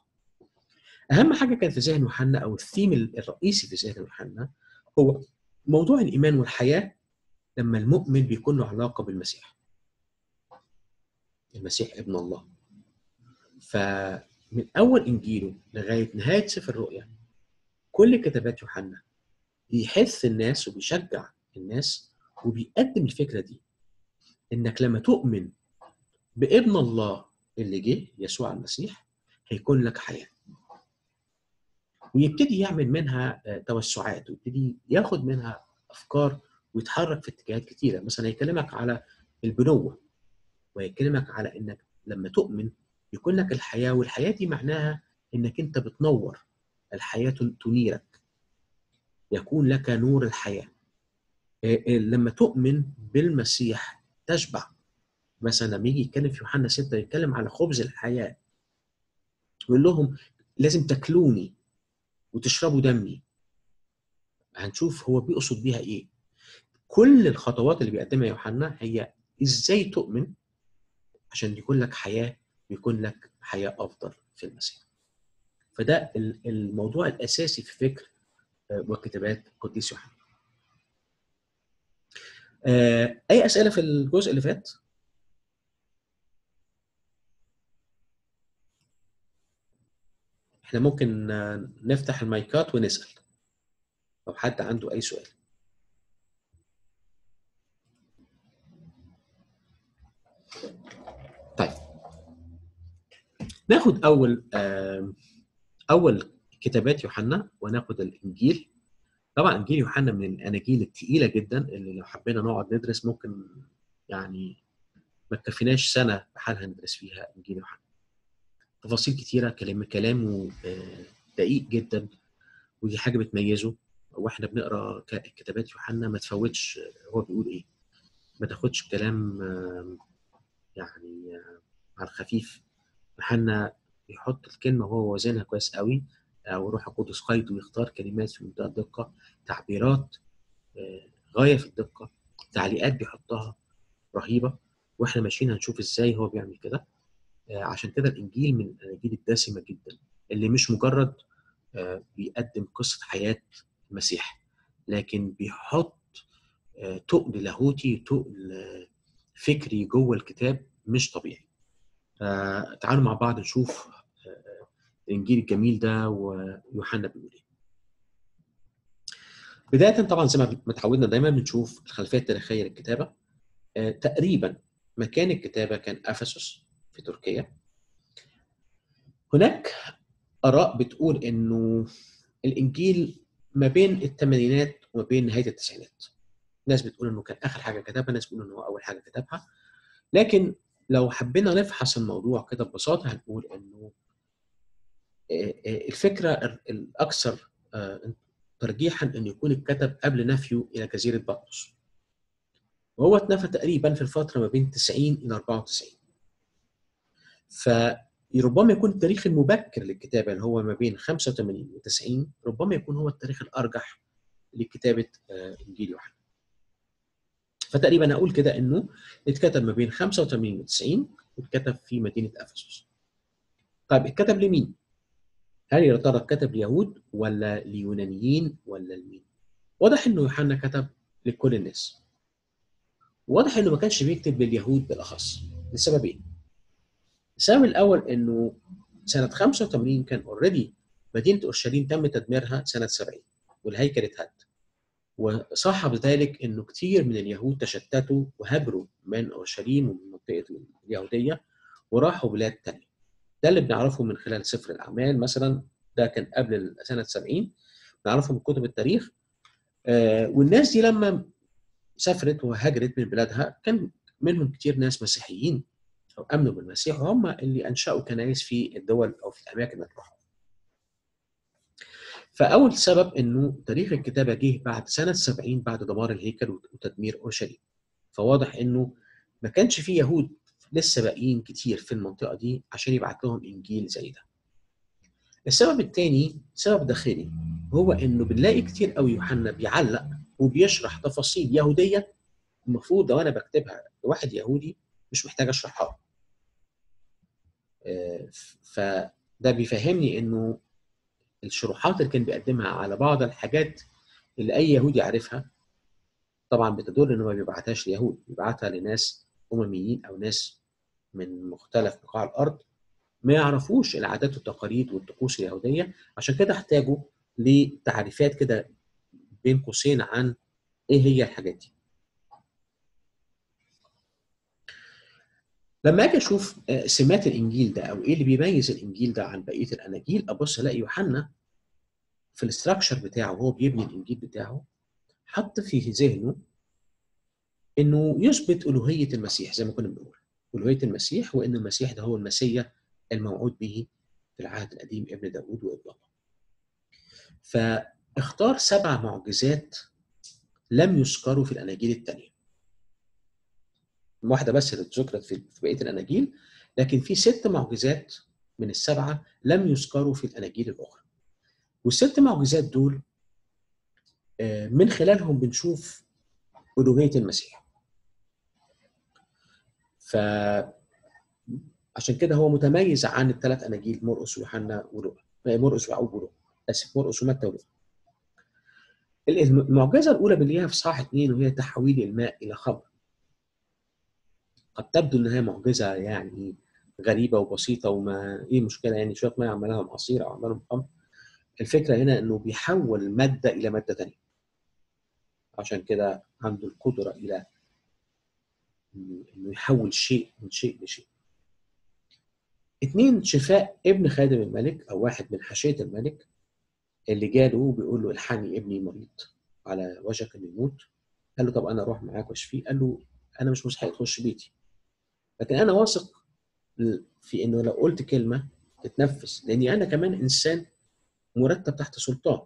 أهم حاجة كانت في ذهن يوحنا أو الثيم الرئيسي في ذهن يوحنا هو موضوع الإيمان والحياة لما المؤمن بيكون له علاقة بالمسيح. المسيح ابن الله. فمن أول إنجيله لغاية نهاية سفر الرؤيا كل كتابات يوحنا بيحث الناس وبيشجع الناس وبيقدم الفكرة دي إنك لما تؤمن بابن الله اللي جه يسوع المسيح هيكون لك حياة. ويبتدي يعمل منها آه، توسعات ويبتدي ياخد منها أفكار ويتحرك في اتجاهات كتيرة. مثلا هيكلمك على البنوة ويكلمك على إنك لما تؤمن يكون لك الحياة والحياة دي معناها إنك أنت بتنور الحياة تنيرك. يكون لك نور الحياة. إيه إيه لما تؤمن بالمسيح تشبع. مثلا لما يجي يتكلم في يوحنا 6 يتكلم على خبز الحياة يقول لهم لازم تاكلوني وتشربوا دمي. هنشوف هو بيقصد بيها إيه. كل الخطوات اللي بيقدمها يوحنا هي إزاي تؤمن؟ عشان يكون لك حياة ويكون لك حياة أفضل في المسيح. فده ال- الموضوع الأساسي في فكر آه، وكتابات قديس يوحنا. آه، أي أسئلة في الجزء اللي فات؟ إحنا ممكن نفتح المايكات ونسأل لو حد عنده أي سؤال. طيب. ناخد أول أول كتابات يوحنا وناخد الإنجيل. طبعا إنجيل يوحنا من الأناجيل الثقيله جدا اللي لو حبينا نقعد ندرس ممكن يعني ما تكفيناش سنة بحالها ندرس فيها إنجيل يوحنا. تفاصيل كتيرة كلام كلامه آه، دقيق جدا ودي حاجة بتميزه. وإحنا بنقرأ كتابات يوحنا ما تفوتش هو بيقول إيه. ما تاخدش كلام آه، يعني آه، على الخفيف. يوحنا بيحط الكلمة وهو وزنها كويس قوي أو روح القدس قيده ويختار كلمات في منتهى الدقه تعبيرات آه، غاية في الدقة. تعليقات بيحطها رهيبة. وإحنا ماشيين هنشوف إزاي هو بيعمل كده. آه، عشان كده الإنجيل من الأناجيل الدسمة جدا اللي مش مجرد آه، بيقدم قصة حياة المسيح لكن بيحط آه، تقل لاهوتي تقل آه، فكري جوه الكتاب مش طبيعي. فتعالوا مع بعض نشوف آه، الإنجيل الجميل ده ويوحنا بيقول إيه. بداية طبعا زي ما اتعودنا دايما بنشوف الخلفية التاريخية للكتابة. آه، تقريبا مكان الكتابة كان إفسس في تركيا. هناك آراء بتقول إنه الإنجيل ما بين الثمانينات وما بين نهاية التسعينات. ناس بتقول إنه كان آخر حاجة كتبها ناس بتقول إنه هو أول حاجة كتبها. لكن لو حبينا نفحص الموضوع كده ببساطة هنقول إنه آه، آه، الفكرة الأكثر آه، ترجيحا ان يكون اتكتب قبل نفيه إلى جزيرة بطرس وهو اتنفى تقريبا في الفترة ما بين 90 إلى 94 فربما يكون التاريخ المبكر للكتابة اللي هو ما بين 85 و 90 ربما يكون هو التاريخ الأرجح لكتابة آه، انجيل يوحنا فتقريبا أقول كده إنه اتكتب ما بين 85 و 90 واتكتب في مدينة أفسس. طيب اتكتب لمين؟ هل يا ترى اتكتب ليهود ولا ليونانيين ولا لمين؟ واضح إنه يوحنا كتب لكل الناس. واضح إنه ما كانش بيكتب لليهود بالأخص. لسببين. السبب الأول إنه سنة 85 كان اوريدي مدينه أورشليم تم تدميرها سنة 70 والهيكل اتهد. وصاحب ذلك إنه كثير من اليهود تشتتوا وهاجروا من أورشليم ومن منطقة اليهودية وراحوا بلاد تانية. ده اللي بنعرفه من خلال سفر الأعمال. مثلا ده كان قبل سنة 70 بنعرفه من كتب التاريخ. آه والناس دي لما سافرت وهاجرت من بلادها كان منهم كتير ناس مسيحيين. أو امنوا بالمسيح وهم اللي أنشأوا كنائس في الدول أو في الأماكن اللي راحوا. فأول سبب إنه تاريخ الكتابة جه بعد سنة 70 بعد دمار الهيكل وتدمير أورشليم. فواضح إنه ما كانش في يهود لسه باقيين كتير في المنطقة دي عشان يبعت لهم إنجيل زي ده. السبب الثاني سبب داخلي هو إنه بنلاقي كتير قوي يوحنا بيعلق وبيشرح تفاصيل يهودية المفروض لو أنا بكتبها لواحد يهودي مش محتاج. آه، فده بيفهمني إنه الشروحات اللي كان بيقدمها على بعض الحاجات اللي أي يهودي يعرفها طبعا بتدل إنه ما بيبعتهاش ليهود بيبعتها لناس أمميين أو ناس من مختلف بقاع الأرض ما يعرفوش العادات والتقاليد والطقوس اليهودية. عشان كده احتاجوا لتعريفات كده بين قوسين عن إيه هي الحاجات دي. لما أجي أشوف آه، سمات الإنجيل ده أو إيه اللي بيميز الإنجيل ده عن بقية الأناجيل أبص ألاقي يوحنا في الاستراكشر بتاعه وهو بيبني الإنجيل بتاعه حط في ذهنه إنه يثبت ألوهية المسيح زي ما كنا بنقول. ألوهية المسيح وإن المسيح ده هو المسيا الموعود به في العهد القديم ابن داود وابن الله فاختار سبع معجزات لم يذكروا في الأناجيل الثانية واحدة بس اللي ذكرت في بقية الأناجيل لكن في ست معجزات من السبعة لم يذكروا في الأناجيل الأخرى. والست معجزات دول آه، من خلالهم بنشوف الوهيه المسيح. ف عشان كده هو متميز عن الثلاث أناجيل مرقس ويوحنا ولوقا آه، مرقس ويعقوب ولوقا اسف مرقس ومتى ولوقا المعجزة الأولى بنلاقيها في صحاح اثنين وهي تحويل الماء إلى خمر. قد تبدو ان هي معجزة يعني غريبة وبسيطة وما إيه المشكلة يعني؟ شوية مية عمل لهم عصير أو عمل لهم خمر الفكرة هنا إنه بيحول مادة إلى مادة ثانية عشان كده عنده القدرة إلى إنه يحول شيء من شيء لشيء. اثنين شفاء ابن خادم الملك أو واحد من حاشية الملك اللي جاله وبيقول له الحقني ابني مريض على وشك إنه يموت. قال له طب أنا أروح معاك وأشفيه؟ قال له أنا مش مستحق تخش بيتي. لكن أنا واثق في إنه لو قلت كلمة تتنفذ لأني أنا كمان إنسان مرتب تحت سلطان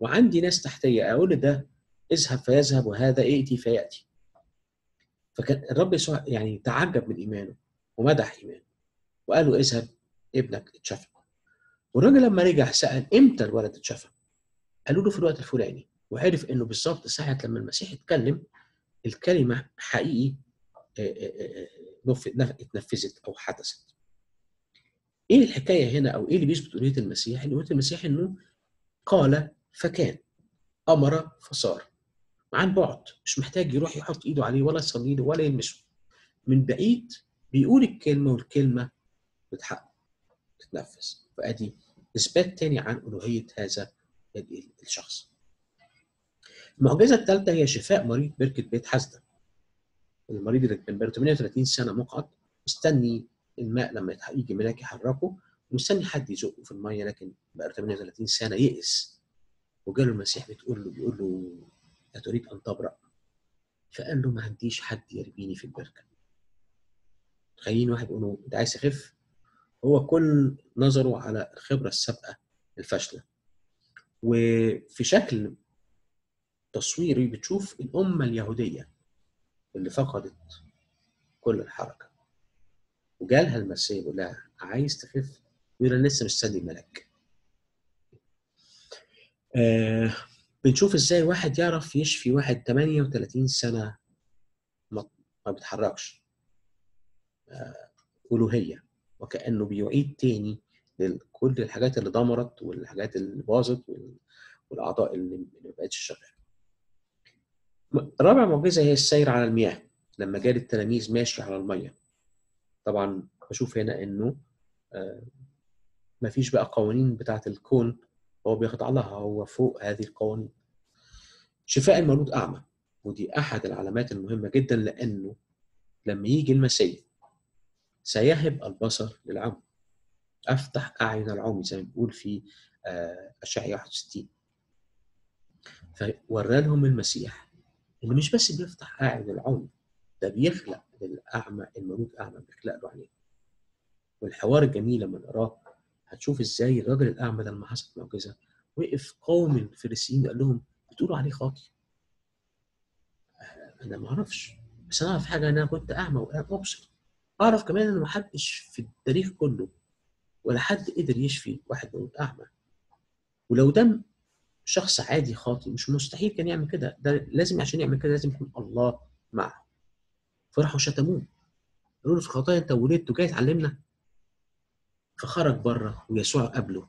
وعندي ناس تحتية أقول ده اذهب فيذهب وهذا ائتي فيأتي. فكان الرب يسوع يعني تعجب من إيمانه ومدح إيمانه وقال له اذهب ابنك اتشفى والراجل لما رجع سأل إمتى الولد اتشفى قالوا له في الوقت الفلاني وعرف إنه بالظبط ساعة لما المسيح اتكلم الكلمة حقيقي اتنفذت أو حدثت إيه الحكاية هنا أو إيه اللي بيثبت الوهيه المسيح؟ الوهيه المسيح إنه قال فكان أمر فصار عن بعد مش محتاج يروح يحط إيده عليه ولا يصلي له ولا يلمسه من بعيد بيقول الكلمة والكلمة بتحقق تتنفذ فأدي إثبات تاني عن ألوهية هذا الشخص. المعجزة الثالثه هي شفاء مريض بركة بيت حسده. المريض اللي كان بقاله 38 سنة مقعد مستني الماء لما يجي ملاك يحركه ومستني حد يزقه في المية لكن بقى 38 سنة يئس وجاله المسيح بتقول له بيقول له أتريد أن تبرأ؟ فقال له ما عنديش حد يرميني في البركة. تخيلين واحد يقول له أنت عايز تخف؟ هو كل نظره على الخبرة السابقة الفاشلة. وفي شكل تصويري بتشوف الأمة اليهودية اللي فقدت كل الحركة. وجالها المسيح يقول لها عايز تخف؟ يقول أنا لسه مستني الملك. آه بنشوف إزاي واحد يعرف يشفي واحد 38 سنة ما, ما بيتحركش آه ألوهية وكأنه بيعيد تاني لكل الحاجات اللي دمرت والحاجات اللي باظت والأعضاء اللي ما بقتش شغالة. رابع معجزه هي السير على المياه. لما جال التلاميذ ماشي على المية. طبعا بشوف هنا إنه آه ما فيش بقى قوانين بتاعة الكون هو بيخضع لها. هو فوق هذه القوانين. شفاء المولود أعمى. ودي أحد العلامات المهمة جدا لأنه لما يجي المسيح سيهب البصر للعمى. أفتح أعين العمي زي ما بيقول في أشعياء 61 فورى لهم المسيح. إنه مش بس بيفتح أعين العمي ده بيخلق للأعمى المولود أعمى بيخلق له عينين والحوار الجميل لما نقراه هتشوف إزاي الراجل الأعمى ده لما حصلت معجزة وقف قوم الفريسيين قال لهم بتقولوا عليه خاطي أنا ما أعرفش. بس أنا أعرف حاجة أنا كنت أعمى والان ابصر أعرف كمان إن ما حدش في التاريخ كله ولا حد قدر يشفي واحد مولود أعمى. ولو ده شخص عادي خاطي مش مستحيل كان يعمل كده. ده لازم عشان يعمل كده لازم يكون الله معه. فراحوا شتموه. قالوا له خطايا أنت ولدت وجاي تعلمنا؟ فخرج بره ويسوع قابله.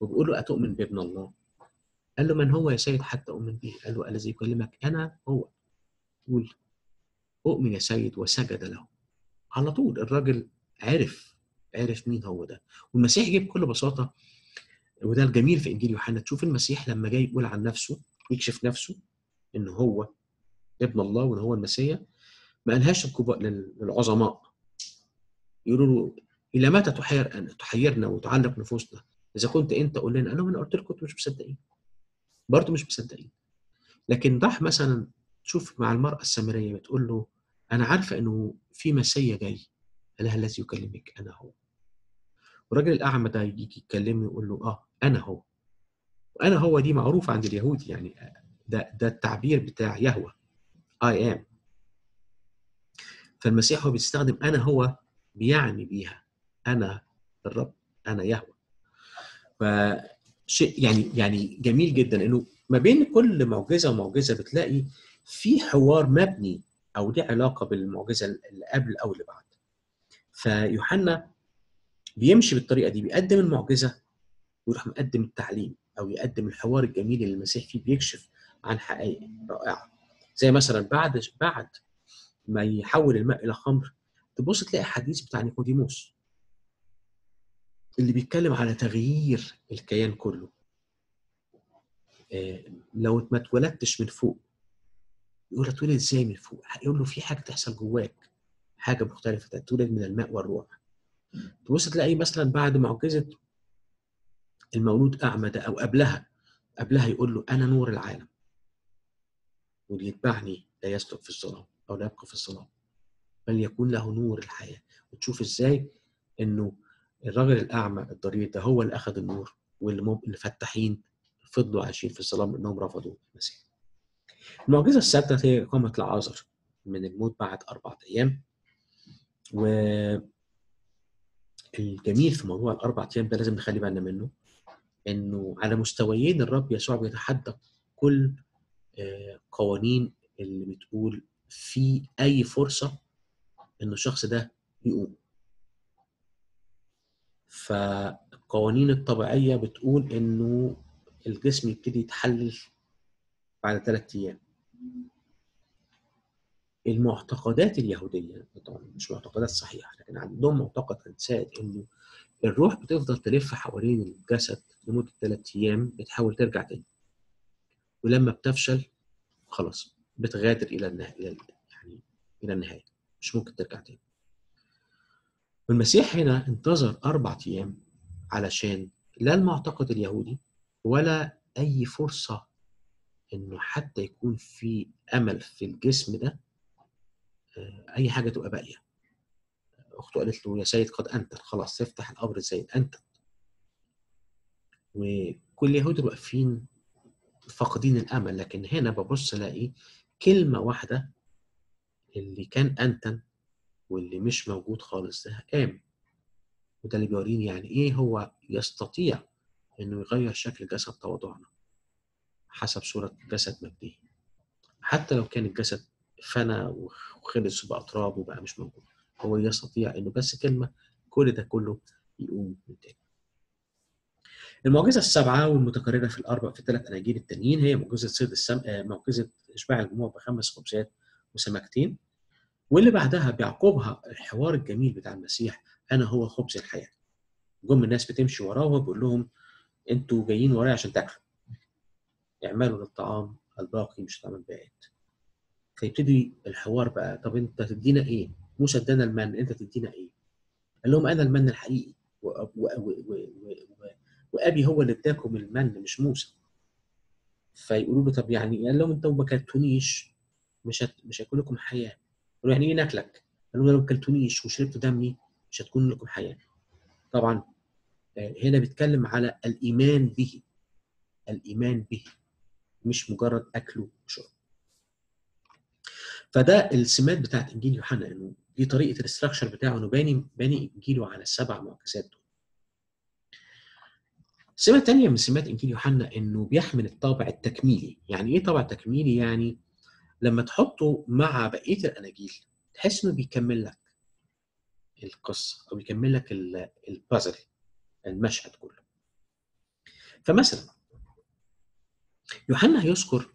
وبيقول له أتؤمن بابن الله؟ قال له من هو يا سيد حتى أؤمن به؟ قال له الذي يكلمك أنا هو. قول أؤمن يا سيد وسجد له. على طول الراجل عرف عرف مين هو ده. والمسيح جه بكل بساطة وده الجميل في إنجيل يوحنا تشوف المسيح لما جاي يقول عن نفسه يكشف نفسه إن هو ابن الله وإن هو المسيح ما قالهاش للعظماء يقولوا له إلى متى تحير تحيرنا وتعلق نفوسنا؟ إذا كنت أنت قول لنا أنا قلت لكم مش مصدقين. برضه مش مصدقين. لكن راح مثلا تشوف مع المرأة السامرية بتقول له أنا عارفة إنه في مسيا جاي قال لها الذي يكلمك أنا هو. والراجل الأعمى ده يجي يكلمه يقول له آه أنا هو. وأنا هو دي معروفة عند اليهود يعني ده ده التعبير بتاع يهوه. اي ام فالمسيح هو بيستخدم أنا هو بيعني بيها. أنا الرب أنا يهوه. فشيء يعني يعني جميل جدا إنه ما بين كل معجزة ومعجزة بتلاقي في حوار مبني أو ليه علاقة بالمعجزة اللي قبل أو اللي بعد. فيوحنا بيمشي بالطريقة دي بيقدم المعجزة ويروح مقدم التعليم أو يقدم الحوار الجميل اللي المسيح فيه بيكشف عن حقائق رائعة. زي مثلا بعد بعد ما يحول الماء إلى خمر تبص تلاقي حديث بتاع نيقوديموس اللي بيتكلم على تغيير الكيان كله. إيه لو ما اتولدتش من فوق يقول اتولد إزاي من فوق؟ يقول له في حاجة تحصل جواك حاجة مختلفة تتولد من الماء والروح تبص تلاقي مثلا بعد معجزة المولود أعمى ده أو قبلها قبلها يقول له أنا نور العالم. واللي يتبعني لا يسلك في الظلام أو لا يبقى في الظلام بل يكون له نور الحياة. وتشوف إزاي إنه الراجل الأعمى الضرير ده هو اللي أخذ النور واللي مم... اللي فتاحين فضلوا عايشين في الظلام انهم رفضوا المسيح. المعجزة السادسة هي إقامة العازر من الموت بعد أربعة أيام. و الجميل في موضوع الاربع أيام ده لازم نخلي بالنا منه. إنه على مستويين الرب يسوع بيتحدى كل آه، قوانين اللي بتقول في أي فرصة إنه الشخص ده يقوم. فالقوانين الطبيعية بتقول إنه الجسم يبتدي يتحلل بعد ثلاث أيام. المعتقدات اليهودية طبعا مش معتقدات صحيحة لكن عندهم معتقد سائد إنه الروح بتفضل تلف حوالين الجسد لمدة ثلاث أيام بتحاول ترجع تاني. ولما بتفشل خلاص بتغادر إلى النهايه إلى يعني إلى النهاية. مش ممكن ترجع تاني. والمسيح هنا انتظر أربع أيام علشان لا المعتقد اليهودي ولا أي فرصة إنه حتى يكون في أمل في الجسم ده أي حاجة تبقى باقية. أخته قالت له يا سيد قد انتن خلاص تفتح القبر إزاي انتن وكل اليهود واقفين فاقدين الأمل لكن هنا ببص ألاقي كلمة واحدة اللي كان أنتن واللي مش موجود خالص ده قام وده اللي بيوريني يعني إيه هو يستطيع إنه يغير شكل جسد تواضعنا حسب صورة جسد مجدي حتى لو كان الجسد فنى وخلص وبقى تراب وبقى مش موجود. هو يستطيع انه بس كلمه كل ده كله يقوم من تاني. المعجزة السبعة والمتكررة في الأربع في الثلاث أناجيل التانيين هي معجزة صيد السم آه، معجزة إشباع الجموع بخمس خبزات وسمكتين واللي بعدها بيعقبها الحوار الجميل بتاع المسيح أنا هو خبز الحياة. جم الناس بتمشي وراه وبيقول لهم أنتوا جايين ورايا عشان تاكلوا. اعملوا للطعام الباقي مش طعام البائد فيبتدي الحوار بقى طب أنت تدينا إيه؟ موسى ادانا المن أنت تدينا إيه؟ قال لهم أنا المن الحقيقي. وأبي هو اللي اداكم المن مش موسى. فيقولوا له طب يعني قال لهم أنتوا ما كلتونيش مش هت... مش هيكون لكم حياة. قالوا يعني إيه ناكلك؟ قالوا لو ما كلتونيش وشربتوا دمي مش هتكون لكم حياة. طبعا هنا بيتكلم على الإيمان به. الإيمان به. مش مجرد أكله وشرب فده السمات بتاعت إنجيل يوحنا انه دي طريقة الاستراكشر بتاعه إنه باني باني إنجيله على السبع معجزات دول. سمة تانية من سمات إنجيل يوحنا إنه بيحمل الطابع التكميلي، يعني إيه طابع تكميلي؟ يعني لما تحطه مع بقية الأناجيل تحس إنه بيكمل لك القصة أو بيكمل لك البازل المشهد كله. فمثلا يوحنا هيذكر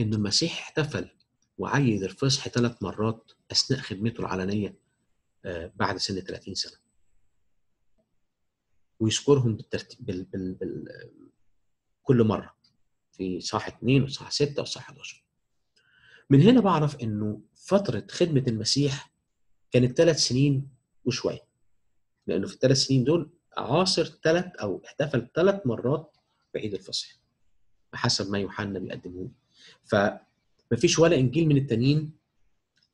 ان المسيح احتفل وعيد الفصح ثلاث مرات أثناء خدمته العلنية بعد سن 30 سنة. ويذكرهم بالترتيب بال... بال... بال... كل مرة في صح 2 وصح 6 وصح 11. من هنا بعرف إنه فترة خدمة المسيح كانت ثلاث سنين وشوية. لأنه في الثلاث سنين دول عاصر ثلاث أو احتفل ثلاث مرات بعيد الفصح. بحسب ما يوحنا بيقدمه لي. ف مفيش ولا إنجيل من التانيين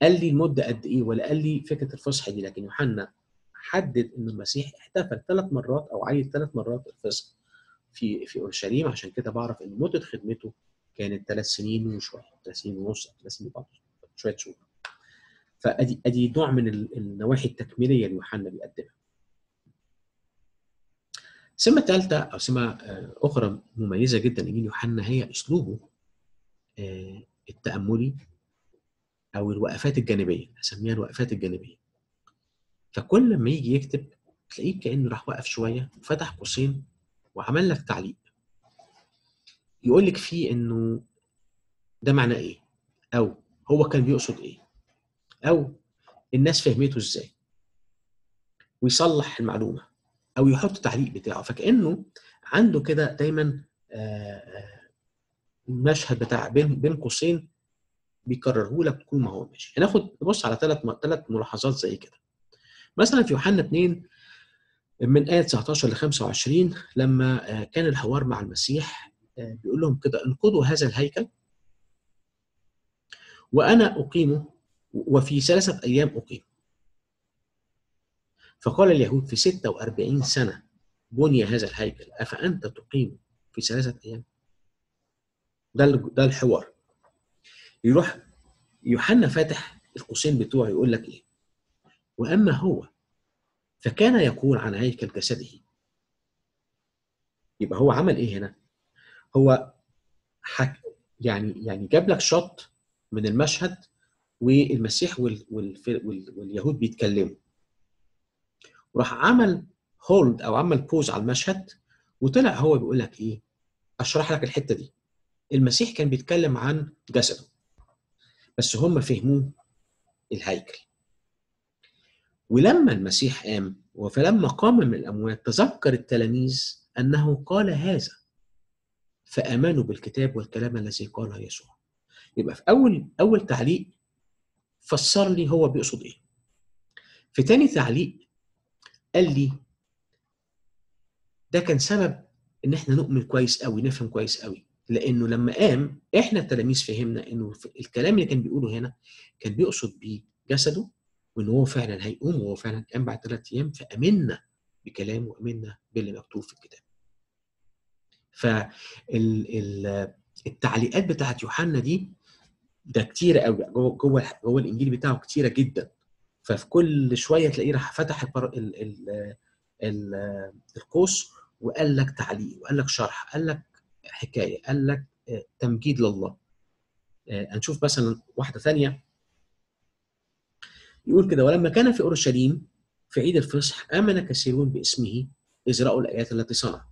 قال لي المده قد إيه ولا قال لي فكرة الفصح دي. لكن يوحنا حدد إن المسيح احتفل ثلاث مرات أو عيد ثلاث مرات الفصح في في أورشليم. عشان كده بعرف إن مدة خدمته كانت ثلاث سنين وشوية ثلاث سنين ونص ثلاث سنين شوية شهور. فأدي أدي نوع من النواحي التكميلية اللي يوحنا بيقدمها. سمة ثالثه أو سمة أخرى مميزة جدا انجيل يوحنا هي أسلوبه التأملي أو الوقفات الجانبية أسميها الوقفات الجانبية. فكل لما يجي يكتب تلاقيه كأنه راح وقف شوية وفتح قوسين وعمل لك تعليق. يقول لك فيه إنه ده معناه إيه؟ أو هو كان بيقصد إيه؟ أو الناس فهمته إزاي؟ ويصلح المعلومة أو يحط تعليق بتاعه. فكأنه عنده كده دايما المشهد بتاع بين بين قوسين بيكرره لك طول ما هو ماشي. هناخد نبص على ثلاث ثلاث ملاحظات زي كده. مثلا في يوحنا 2 من آية 19 ل 25 لما كان الحوار مع المسيح بيقول لهم كده انقضوا هذا الهيكل وأنا أقيمه وفي ثلاثة أيام أقيم. فقال اليهود في 46 سنة بني هذا الهيكل أفأنت تقيم في ثلاثة أيام؟ ده ده الحوار. يروح يوحنا فاتح القوسين بتوعه يقول لك إيه؟ وأما هو فكان يقول عن هيكل جسده يبقى هو عمل إيه هنا؟ هو حك يعني يعني جاب لك شوت من المشهد والمسيح وال وال وال واليهود بيتكلموا. وراح عمل هولد أو عمل بوز على المشهد وطلع هو بيقول لك إيه؟ أشرح لك الحتة دي. المسيح كان بيتكلم عن جسده. بس هم فهموه الهيكل. ولما المسيح قام وفلما قام من الأموات تذكر التلاميذ أنه قال هذا فآمنوا بالكتاب والكلام الذي قاله يسوع. يبقى في أول أول تعليق فسر لي هو بيقصد إيه. في تاني تعليق قال لي ده كان سبب إن إحنا نؤمن كويس قوي نفهم كويس قوي لأنه لما قام إحنا التلاميذ فهمنا إنه الكلام اللي كان بيقوله هنا كان بيقصد بيه جسده وإن هو فعلا هيقوم وهو فعلا قام بعد ثلاث أيام فأمنا بكلامه وأمنا باللي مكتوب في الكتاب. فالتعليقات بتاعت يوحنا دي ده كتيرة قوي جوه جوه جوه الإنجيل بتاعه كتيرة جدا ففي كل شوية تلاقيه راح فتح ال ال ال القوس وقال لك تعليق وقال لك شرح قال لك حكاية. قال لك تمجيد لله. هنشوف مثلا واحدة ثانية. يقول كده ولما كان في أورشليم في عيد الفصح آمن كثيرون باسمه اذ راوا الآيات التي صنع.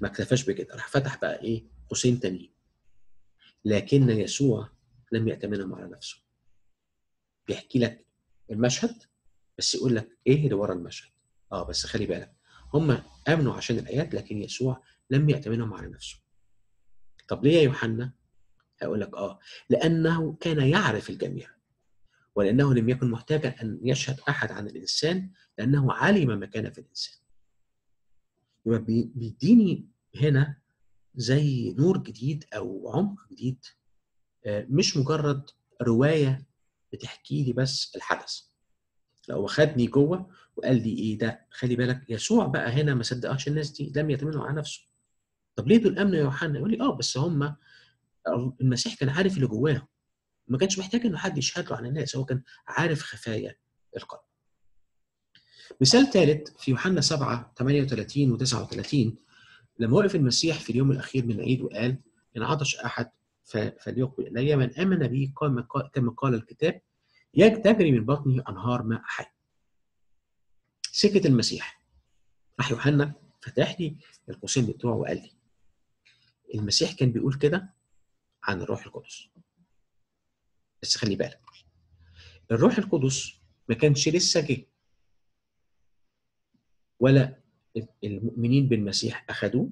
ما اكتفاش بكده راح فتح بقى إيه؟ قوسين تانيين. لكن يسوع لم يأتمنهم على نفسه. بيحكي لك المشهد بس يقول لك إيه اللي ورا المشهد؟ آه بس خلي بالك. هم آمنوا عشان الآيات لكن يسوع لم يأتمنهم على نفسه. طب ليه يا يوحنا؟ هقول لك آه لأنه كان يعرف الجميع ولأنه لم يكن محتاجا أن يشهد أحد عن الإنسان لأنه علم ما كان في الإنسان. يبقى بيديني هنا زي نور جديد أو عمق جديد مش مجرد رواية بتحكي لي بس الحدث. لو خدني جوه وقال لي إيه ده؟ خلي بالك يسوع بقى هنا ما صدقش الناس دي لم يتمنوا على نفسه. طب ليه دول امنوا يا يوحنا؟ يقول لي آه بس هم المسيح كان عارف اللي جواهم ما كانش محتاج إنه حد يشهد له عن الناس هو كان عارف خفايا القلب. مثال ثالث في يوحنا 7 38 و 39 لما وقف المسيح في اليوم الأخير من العيد وقال إن عطش أحد فليقبل. الي من آمن بي كما قال الكتاب. تجري من بطنه أنهار ماء حي. سكه المسيح. راح يوحنا فتح لي القوسين بتوعه وقال لي المسيح كان بيقول كده عن الروح القدس. بس خلي بالك الروح القدس ما كانش لسه جه. ولا المؤمنين بالمسيح اخذوه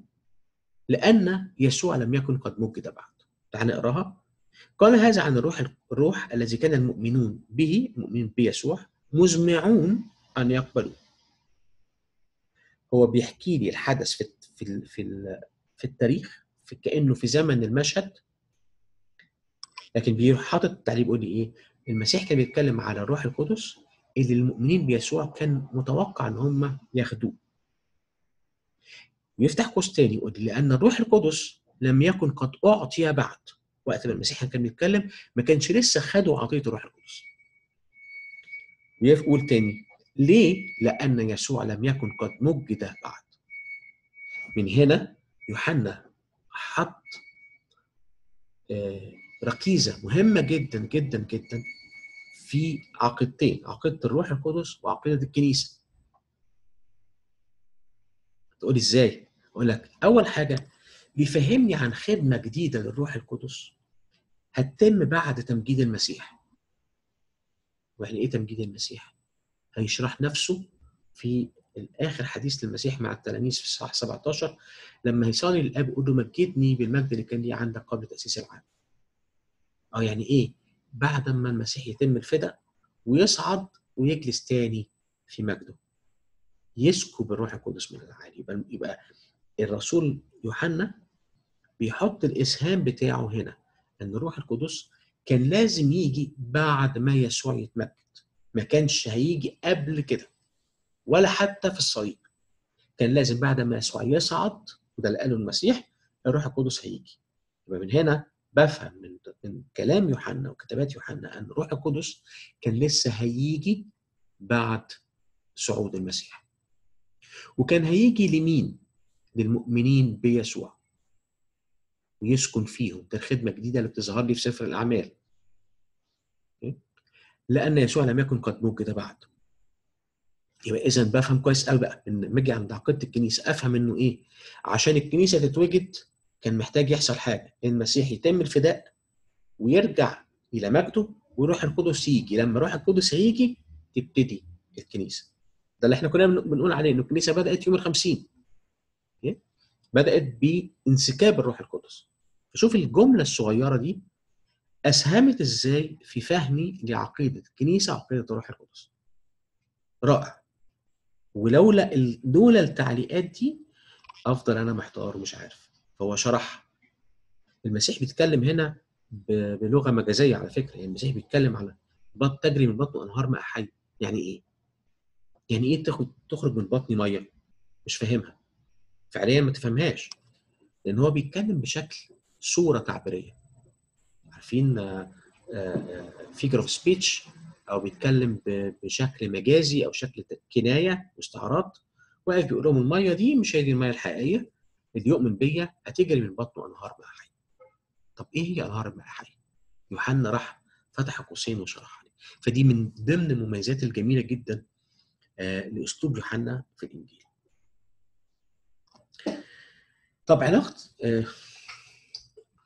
لأن يسوع لم يكن قد مجد بعد. تعال نقراها. قال هذا عن الروح الروح الذي كان المؤمنون به المؤمنين بيسوع مزمعون أن يقبلوا هو بيحكي لي الحدث في في في, في التاريخ في كأنه في زمن المشهد. لكن بيروح حاطط التعليق بيقول لي إيه؟ المسيح كان بيتكلم على الروح القدس اللي المؤمنين بيسوع كان متوقع إن هم ياخدوه. ويفتح قوس تاني يقول لأن الروح القدس لم يكن قد أعطي بعد. وقت ما المسيح كان بيتكلم ما كانش لسه خدوا عطيه الروح القدس ويقول تاني ليه؟ لأن يسوع لم يكن قد مجد بعد. من هنا يوحنا حط ركيزة مهمة جدا جدا جدا في عقيدتين، عقيدة الروح القدس وعقيدة الكنيسة. تقول إزاي؟ أقول لك أول حاجة بيفهمني عن خدمة جديدة للروح القدس هتتم بعد تمجيد المسيح. يعني إيه تمجيد المسيح؟ هيشرح نفسه في الآخر حديث للمسيح مع التلاميذ في الصح 17 لما هيصلي للأب يقول له مجدني بالمجد اللي كان لي عندك قبل تأسيس العالم. آه يعني إيه؟ بعد ما المسيح يتم الفداء ويصعد ويجلس تاني في مجده. يسكب الروح القدس من العالي يبقى يبقى الرسول يوحنا بيحط الإسهام بتاعه هنا إن الروح القدس كان لازم يجي بعد ما يسوع يتمجد. ما كانش هيجي قبل كده ولا حتى في الصليب. كان لازم بعد ما يسوع يصعد وده اللي قاله المسيح الروح القدس هيجي. يبقى من هنا بفهم من من كلام يوحنا وكتابات يوحنا إن الروح القدس كان لسه هيجي بعد صعود المسيح. وكان هيجي لمين؟ للمؤمنين بيسوع. ويسكن فيهم. ده الخدمه الجديده اللي بتظهر لي في سفر الأعمال. لأن يسوع لم يكن قد موجد بعد. يبقى إذا بفهم كويس قوي بقى. إن لما أجي عند عقيدة الكنيسة. أفهم إنه إيه؟ عشان الكنيسة تتوجد كان محتاج يحصل حاجة. المسيح يتم الفداء ويرجع إلى مجده وروح القدس يجي. لما روح القدس هيجي تبتدي الكنيسة. ده اللي إحنا كنا بنقول عليه إنه الكنيسة بدأت يوم الخمسين. بدأت بانسكاب الروح القدس. فشوف الجملة الصغيرة دي أسهمت إزاي في فهمي لعقيدة الكنيسه عقيدة الروح القدس؟ رائع. ولولا لولا التعليقات دي أفضل أنا محتار ومش عارف. فهو شرح. المسيح بيتكلم هنا بلغة مجازية على فكرة. يعني المسيح بيتكلم على بط تجري من بطنه أنهار ماء حي يعني إيه؟ يعني إيه تاخد تخرج من بطني مية؟ مش فاهمها. فعليا ما تفهمهاش. لأن هو بيتكلم بشكل صورة تعبيرية. عارفين figure of speech أو بيتكلم بشكل مجازي أو شكل كناية واستعارات واقف بيقول لهم المية دي مش هي دي المية الحقيقية؟ اللي يؤمن بيا هتجري من بطنه أنهار ماء حي طب إيه هي أنهار ماء حي يوحنا راح فتح قوسين وشرح لي فدي من ضمن المميزات الجميلة جدا آه لأسلوب يوحنا في الإنجيل. طب علاقة آه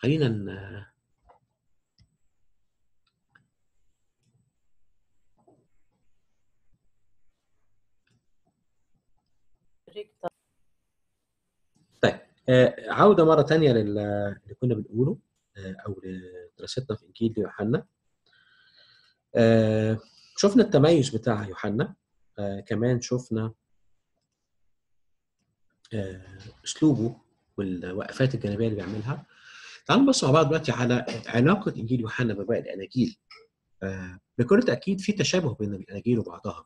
خلينا طيب آه عودة مرة ثانية للي كنا بنقوله آه أو لدراستنا في إنجيل يوحنا آه شفنا التميز بتاع يوحنا. كمان شفنا أسلوبه والوقفات الجانبية اللي بيعملها. تعالوا نبص مع بعض دلوقتي على علاقة إنجيل يوحنا بباقي الأناجيل. بكل تاكيد في تشابه بين الأناجيل وبعضها.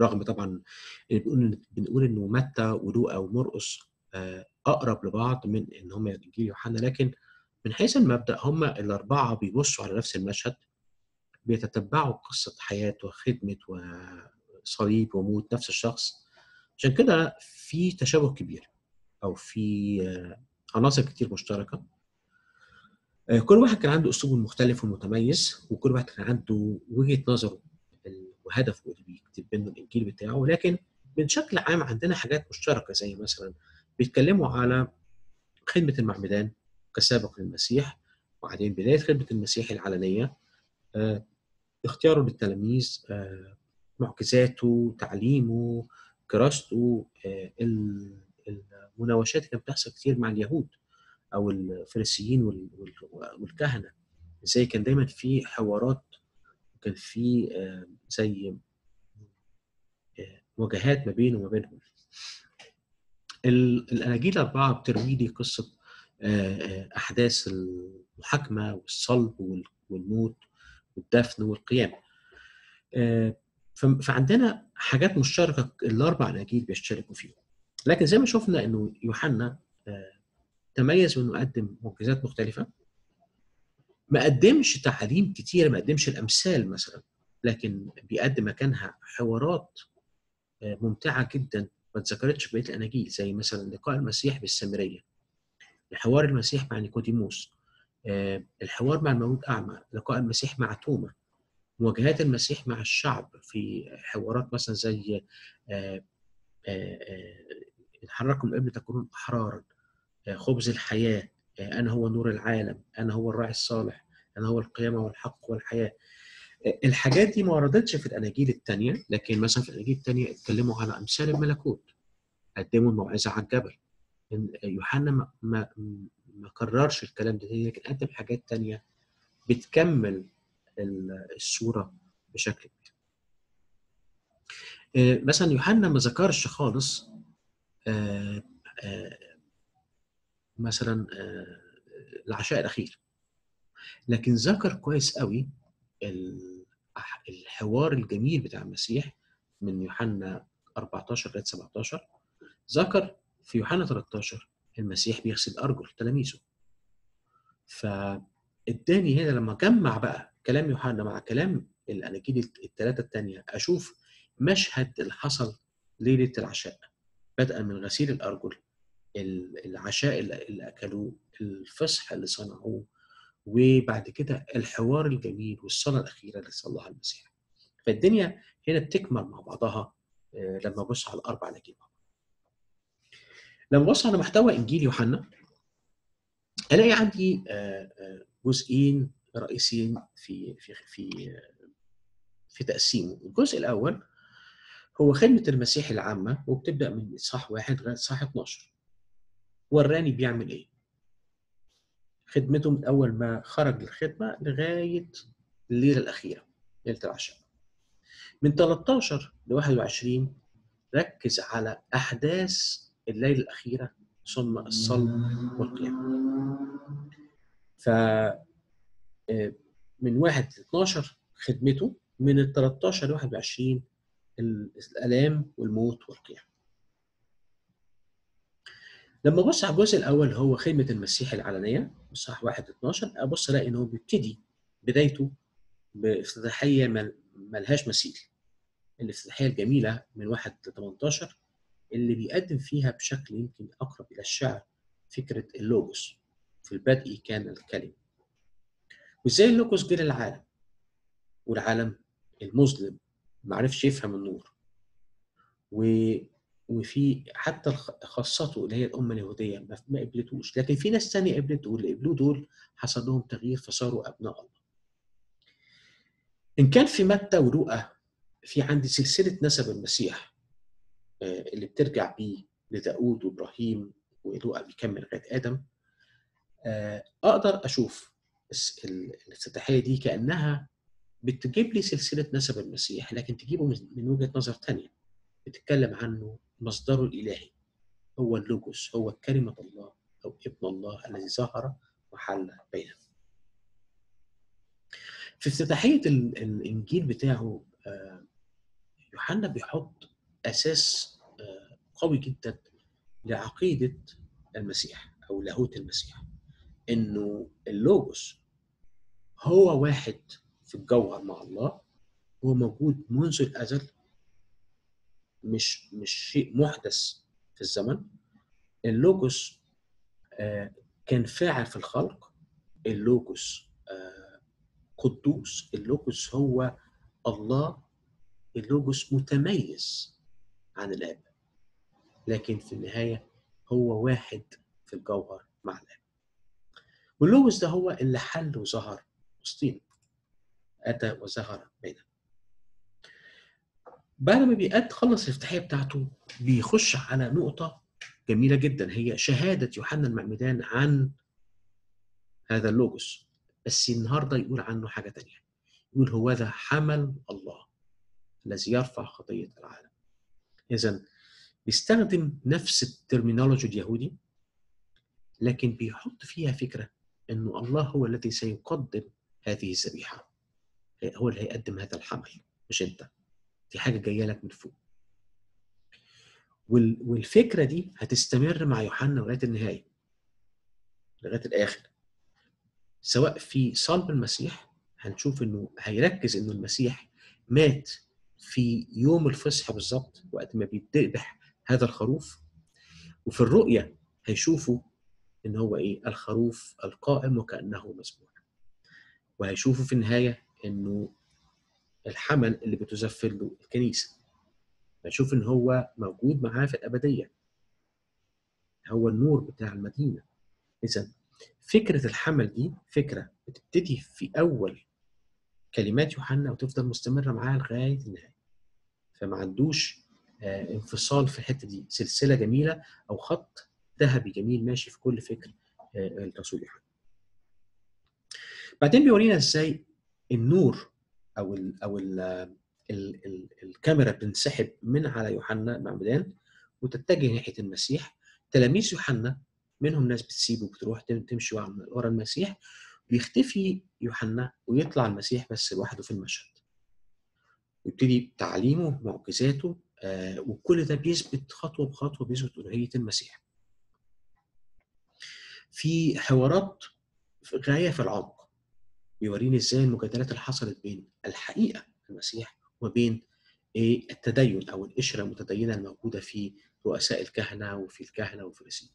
رغم طبعا بنقول بنقول إنه متى ولوقا ومرقس أقرب لبعض من إن هم إنجيل يوحنا لكن من حيث المبدأ هم الأربعة بيبصوا على نفس المشهد بيتتبعوا قصة حياة وخدمة وصليب وموت نفس الشخص. عشان كده في تشابه كبير أو في عناصر كتير مشتركة. كل واحد كان عنده اسلوبه المختلف والمتميز وكل واحد كان عنده وجهة نظره وهدفه اللي بيكتب منه الإنجيل بتاعه. لكن بشكل عام عندنا حاجات مشتركة زي مثلا بيتكلموا على خدمة المعمدان كسابق للمسيح وبعدين بداية خدمة المسيح العلنية اختياره للتلاميذ معجزاته تعليمه كراسته المناوشات كانت بتحصل كتير مع اليهود. أو الفريسيين والكهنة. إزاي؟ كان دايما في حوارات وكان في زي مواجهات ما بينه وما بينهم. الأناجيل الأربعة بتروي لي قصة أحداث المحاكمة والصلب والموت والدفن والقيام. فعندنا حاجات مشتركة الأربع أناجيل بيشتركوا فيها لكن زي ما شفنا إنه يوحنا تميز بانه قدم معجزات مختلفة. ما قدمش تعاليم كتيره ما قدمش الأمثال مثلا لكن بيقدم مكانها حوارات ممتعة جدا. ما اتذكرتش في بقية الأناجيل زي مثلا لقاء المسيح بالسامرية حوار المسيح مع نيكوديموس الحوار مع المولود أعمى لقاء المسيح مع توما مواجهات المسيح مع الشعب في حوارات مثلا زي حركم الإبن تكونون أحرارا. خبز الحياة أنا هو نور العالم أنا هو الراعي الصالح أنا هو القيامة والحق والحياة. الحاجات دي ما وردتش في الأناجيل الثانية لكن مثلا في الأناجيل الثانية اتكلموا على أمثال الملكوت قدموا الموعظة على الجبل. يوحنا ما, ما, ما كررش الكلام ده لكن قدم حاجات تانية بتكمل الصورة بشكل كبير. مثلا يوحنا ما ذكرش خالص مثلا العشاء الأخير. لكن ذكر كويس قوي الحوار الجميل بتاع المسيح من يوحنا 14 لغاية 17 ذكر في يوحنا 13 المسيح بيغسل أرجل تلاميذه. فاداني هنا لما جمع بقى كلام يوحنا مع كلام الاناجيل الثلاثه الثانية أشوف مشهد اللي حصل ليلة العشاء. بدءا من غسيل الأرجل العشاء اللي أكلوه الفصح اللي صنعوه وبعد كده الحوار الجميل والصلاة الأخيرة اللي صلاها المسيح فالدنيا هنا بتكمل مع بعضها لما ابص على الأربع اناجيل لما ابص على محتوى إنجيل يوحنا ألاقي عندي جزئين رئيسيين في في في في تقسيمه. الجزء الأول هو خدمة المسيح العامة وبتبدأ من اصحاح واحد لغاية اصحاح 12 وراني بيعمل إيه. خدمته من أول ما خرج للخدمة لغاية الليلة الأخيرة ليلة العشاء. من 13 ل 21 ركز على أحداث الليلة الأخيرة ثم الصلب والقيامه ف من 1 ل 12 خدمته من ال 13 ل 21 الألام والموت والقيامه لما ابص على الجزء الأول هو خدمه المسيح العلنية صح 1 12 ابص ألاقي إن هو بيبتدي بدايته بافتتاحية ملهاش مثيل الافتتاحية الجميلة من 1 ل 18 اللي بيقدم فيها بشكل يمكن أقرب إلى الشعر فكرة اللوجوس. في البدء كان الكلمة. وإزاي اللوجوس جه للعالم؟ والعالم المظلم ما عرفش يفهم النور. وفي حتى خاصته اللي هي الأمة اليهودية ما قبلتوش. لكن في ناس ثانية قبلته واللي قبلوه دول حصل لهم تغيير فصاروا أبناء الله. إن كان في متى ولوقا في عندي سلسلة نسب المسيح اللي بترجع بيه لداود وإبراهيم ولوقا بيكمل لغاية آدم أقدر أشوف الافتتاحية دي كأنها بتجيب لي سلسلة نسب المسيح لكن تجيبه من وجهة نظر ثانية بتتكلم عنه مصدره الإلهي هو اللوجوس هو كلمة الله أو ابن الله الذي ظهر وحل بيننا. في افتتاحيه الإنجيل بتاعه يوحنا بيحط أساس قوي جدا لعقيدة المسيح أو لاهوت المسيح إنه اللوجوس هو واحد في الجوهر مع الله هو موجود منذ الأزل مش مش شيء محدث في الزمن. اللوجوس آه كان فاعل في الخلق. اللوجوس آه قدوس. اللوجوس هو الله. اللوجوس متميز عن الآب. لكن في النهاية هو واحد في الجوهر مع الآب. واللوجوس ده هو اللي حل وظهر وسطينا. اتى وظهر بيننا. بعد ما بيقد خلص الافتتاحية بتاعته بيخش على نقطة جميلة جدا هي شهادة يوحنا المعمدان عن هذا اللوجوس. بس النهارده يقول عنه حاجة تانية. يقول هو ذا حمل الله الذي يرفع خطية العالم. اذا بيستخدم نفس ال terminology اليهودي لكن بيحط فيها فكرة إنه الله هو الذي سيقدم هذه الذبيحة. هو اللي هيقدم هذا الحمل مش أنت. في حاجة جاية لك من فوق. والفكرة دي هتستمر مع يوحنا لغاية النهاية. لغاية الآخر. سواء في صلب المسيح هنشوف إنه هيركز إنه المسيح مات في يوم الفصح بالظبط وقت ما بيتذبح هذا الخروف. وفي الرؤيه هيشوفوا إن هو إيه؟ الخروف القائم وكأنه مسبوح. وهيشوفوا في النهاية إنه الحمل اللي بتزفر له الكنيسة. هيشوف إن هو موجود معاه في الأبدية. هو النور بتاع المدينة. إذا فكرة الحمل دي فكرة بتبتدي في أول كلمات يوحنا وتفضل مستمرة معاه لغاية النهاية. فما عندوش آه انفصال في الحتة دي. سلسلة جميلة أو خط ذهبي جميل ماشي في كل فكر آه الرسول يوحنا. بعدين بيورينا إزاي النور أو ال أو ال ال ال الكاميرا بتنسحب من على يوحنا المعمدان وتتجه ناحية المسيح. تلاميذ يوحنا منهم ناس بتسيبه وبتروح تمشي ورا المسيح بيختفي يوحنا ويطلع المسيح بس لوحده في المشهد. ويبتدي تعليمه معجزاته آه وكل ده بيثبت خطوة بخطوة بيثبت ألوهية المسيح. في حوارات غاية في العمق. بيوريني إزاي المجادلات اللي حصلت بين الحقيقة المسيح وبين إيه التدين أو القشرة المتدينة الموجودة في رؤساء الكهنة وفي الكهنة والفريسيين.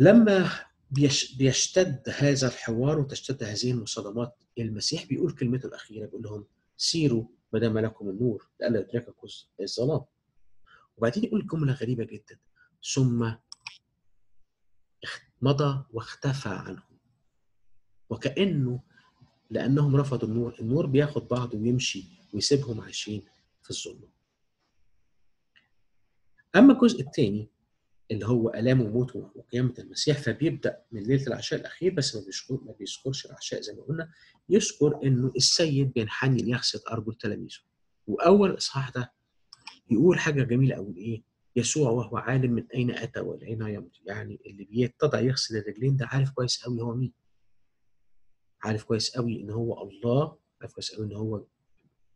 لما بيش بيشتد هذا الحوار وتشتد هذه المصادمات المسيح بيقول كلمته الأخيرة بيقول لهم سيروا ما دام لكم النور لئلا يدرككم الظلام. وبعدين يقول جملة غريبة جدا ثم مضى واختفى عنهم وكأنه لأنهم رفضوا النور. النور بياخد بعضه ويمشي ويسيبهم عايشين في الظلمة. أما الجزء الثاني اللي هو آلام وموته وقيامة المسيح فبيبدأ من ليلة العشاء الأخير بس ما بيذكر ما بيذكرش العشاء زي ما قلنا. يذكر إنه السيد بينحني ليغسل أرجل تلاميذه. وأول إصحاح ده يقول حاجة جميلة قوي إيه؟ يسوع وهو عالم من أين أتى واين يمضي؟ يعني اللي بيتضع يغسل الرجلين ده عارف كويس قوي هو مين. عارف كويس قوي إن هو الله عارف كويس قوي إن هو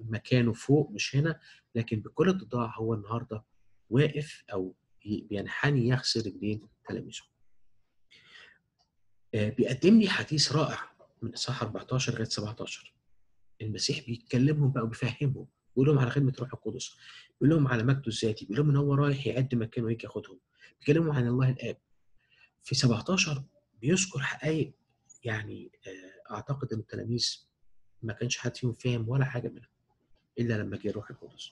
مكانه فوق مش هنا لكن بكل اتضاع هو النهارده واقف أو بينحني يغسل رجلين تلاميذه. بيقدم لي حديث رائع من إصحاح 14 لغاية 17 المسيح بيتكلمهم بقى وبيفهمهم بيقول لهم على خدمة الروح القدس بيقول لهم على مجده الذاتي بيقول لهم إن هو رايح يعد مكان ويجي ياخدهم. بيتكلموا عن الله الآب. في 17 بيذكر حقائق يعني أعتقد إن التلاميذ ما كانش حد فيهم فاهم ولا حاجة منها إلا لما جه الروح القدس.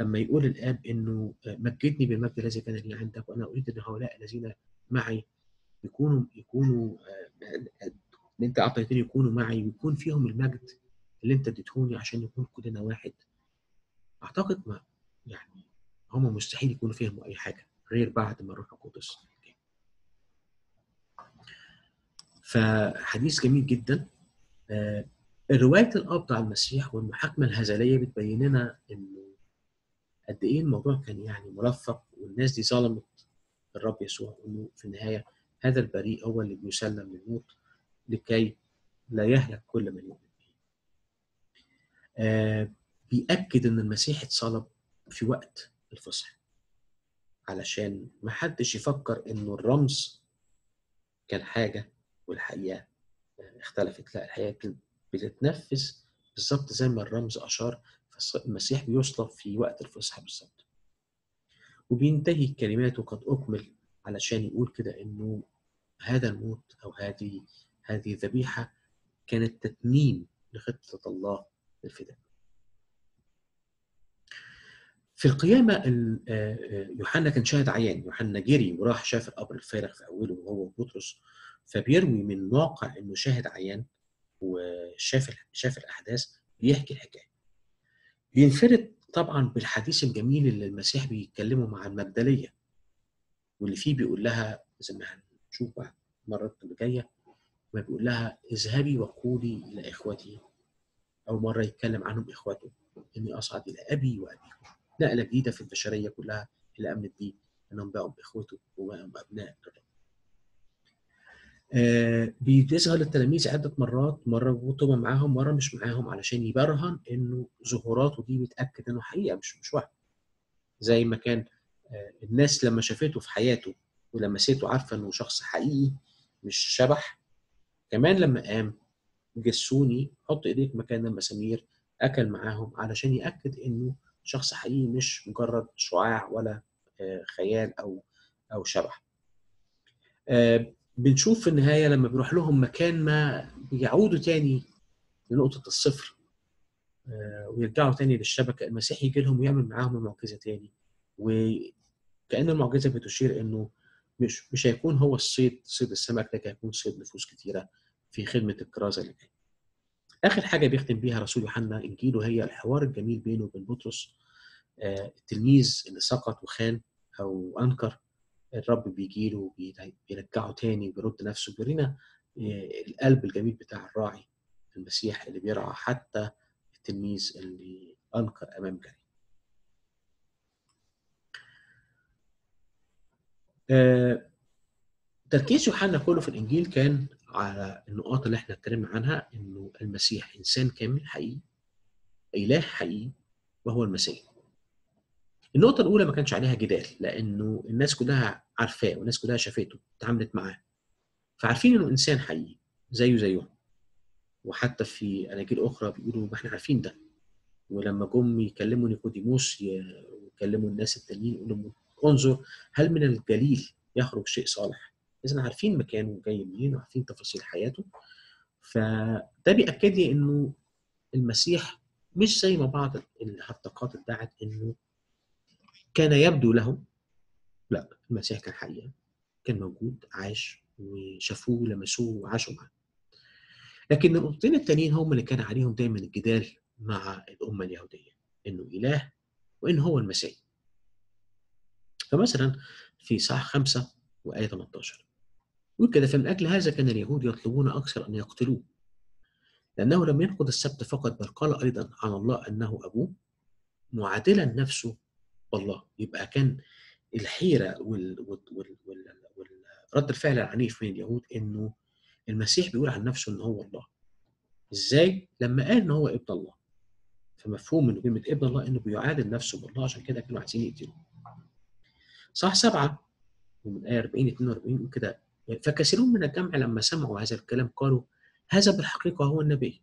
لما يقول الآب إنه مجدني بالمجد الذي كان لي عندك وأنا أريد إن هؤلاء الذين معي يكونوا يكونوا إن أنت أعطيتني يكونوا معي ويكون فيهم المجد اللي أنت اديتهوني عشان يكون كلنا واحد. أعتقد ما يعني هم مستحيل يكونوا فهموا أي حاجة غير بعد ما الروح القدس جه فحديث جميل جدا آه روايه القبض على المسيح والمحاكمة الهزلية بتبين لنا إنه قد إيه الموضوع كان يعني ملفق والناس دي ظلمت الرب يسوع انه في النهاية هذا البريء هو اللي بيسلم للموت لكي لا يهلك كل من يؤمن به. آه بيأكد إن المسيح اتصلب في وقت الفصح علشان ما حدش يفكر إنه الرمز كان حاجة والحقيقة اختلفت. لا الحقيقة بتتنفذ بالظبط زي ما الرمز أشار المسيح بيصلب في وقت الفصح بالظبط. وبينتهي كلماته قد أكمل علشان يقول كده إنه هذا الموت أو هذه هذه الذبيحه كانت تتميم لخطة الله للفداء. في القيامة يوحنا كان شاهد عيان يوحنا جري وراح شاف القبر الفارغ في أوله وهو وبطرس فبيروي من واقع إنه شاهد عيان وشاف شاف الأحداث بيحكي الحكاية. بينفرد طبعا بالحديث الجميل اللي المسيح بيتكلمه مع المجدلية واللي فيه بيقول لها زي ما هنشوف بعد مرة اللي جاية ما بيقول لها اذهبي وقولي إلى إخوتي أول مرة يتكلم عنهم إخوته إني أصعد إلى أبي وأبيكم نقلة جديدة في البشرية كلها اللي امنت بيه إنهم بقوا بإخوته وبقوا أبناء الرب. آه بيظهر للتلاميذ عدة مرات مرة وطبعا معاهم مرة مش معاهم علشان يبرهن إنه ظهوراته دي بتأكد إنه حقيقة مش مش وهم. زي ما كان آه الناس لما شافته في حياته ولمسته عارفة إنه شخص حقيقي مش شبح كمان لما قام جسوني حط إيديك مكان المسامير أكل معاهم علشان يأكد إنه شخص حقيقي مش مجرد شعاع ولا خيال أو أو شبح. بنشوف في النهاية لما بيروح لهم مكان ما بيعودوا تاني لنقطة الصفر ويرجعوا تاني للشبكة المسيح يجي لهم ويعمل معاهم المعجزة تاني وكأن المعجزة بتشير إنه مش مش هيكون هو الصيد صيد السمك لكن هيكون صيد نفوس كتيرة في خدمة الكرازة جاية. آخر حاجة بيختم بيها رسول يوحنا إنجيله هي الحوار الجميل بينه وبين بطرس آه التلميذ اللي سقط وخان أو أنكر الرب بيجي له بيرجعه تاني وبيرد نفسه بيورينا آه القلب الجميل بتاع الراعي المسيح اللي بيرعى حتى التلميذ اللي أنكر أمام جري آه تركيز يوحنا كله في الإنجيل كان على النقاط اللي إحنا اتكلمنا عنها إنه المسيح إنسان كامل حقيقي إله حقيقي وهو المسيح. النقطة الأولى ما كانش عليها جدال لأنه الناس كلها عارفاه والناس كلها شافته اتعاملت معاه. فعارفين إنه إنسان حقيقي زيه زيهم. وحتى في أناجيل أخرى بيقولوا ما إحنا عارفين ده. ولما جم يكلموا نيقوديموس يكلموا الناس التانيين يقولوا انظر هل من الجليل يخرج شيء صالح؟ إذا عارفين مكانه جاي منين وعارفين تفاصيل حياته. فده بيأكد لي إنه المسيح مش زي ما بعض الهرطقات ادعت إنه كان يبدو لهم. لا المسيح كان حقيقة كان موجود عاش وشافوه لمسوه وعاشوا معاه. لكن النقطتين التانيين هم اللي كان عليهم دايما الجدال مع الأمة اليهودية إنه إله وإن هو المسيح. فمثلا في صح خمسة وآية 18 يقول كده فمن أجل هذا كان اليهود يطلبون أكثر أن يقتلوه لأنه لم ينقض السبت فقط بل قال أيضا عن الله أنه أبوه معادلا نفسه والله يبقى كان الحيرة وال... وال... وال... وال... الفعل العنيف من اليهود إنه المسيح بيقول عن نفسه إن هو الله. إزاي؟ لما قال إن هو ابن الله. فمفهوم من كلمة ابن الله إنه بيعادل نفسه بالله عشان كده كانوا عايزين يقتلوه. صح سبعة ومن آية 40 42 كده فكثيرون من الجمع لما سمعوا هذا الكلام قالوا هذا بالحقيقة هو النبي.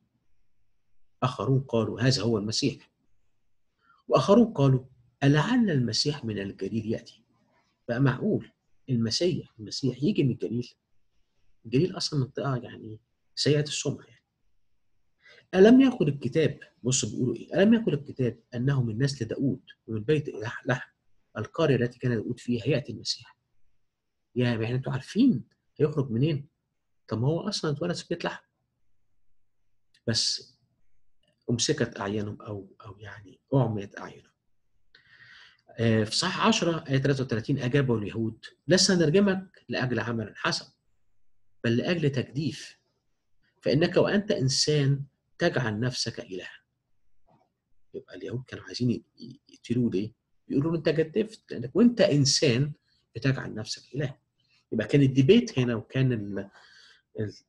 آخرون قالوا هذا هو المسيح. وآخرون قالوا ألعل المسيح من الجليل يأتي؟ بقى معقول؟ المسيح المسيح يجي من الجليل؟ الجليل أصلا منطقة يعني سيئة السمعة يعني. ألم يقل الكتاب؟ بص بيقولوا إيه. ألم يقل الكتاب أنه من نسل داود ومن بيت لحم القرية التي كان داود فيها؟ يأتي المسيح. يا يعني أنتوا عارفين هيخرج منين؟ طب ما هو أصلا اتولد في بيت لحم. بس أمسكت أعينهم أو أو يعني أعميت أعينهم. في صح 10 آية 33 أجابوا اليهود لسنا نرجمك لأجل عمل حسن بل لأجل تجديف فإنك وأنت إنسان تجعل نفسك إلها. يبقى اليهود كانوا عايزين يقتلوه ليه؟ بيقولوا له أنت جدفت لأنك وأنت إنسان بتجعل نفسك إله. يبقى كان الديبيت هنا وكان ال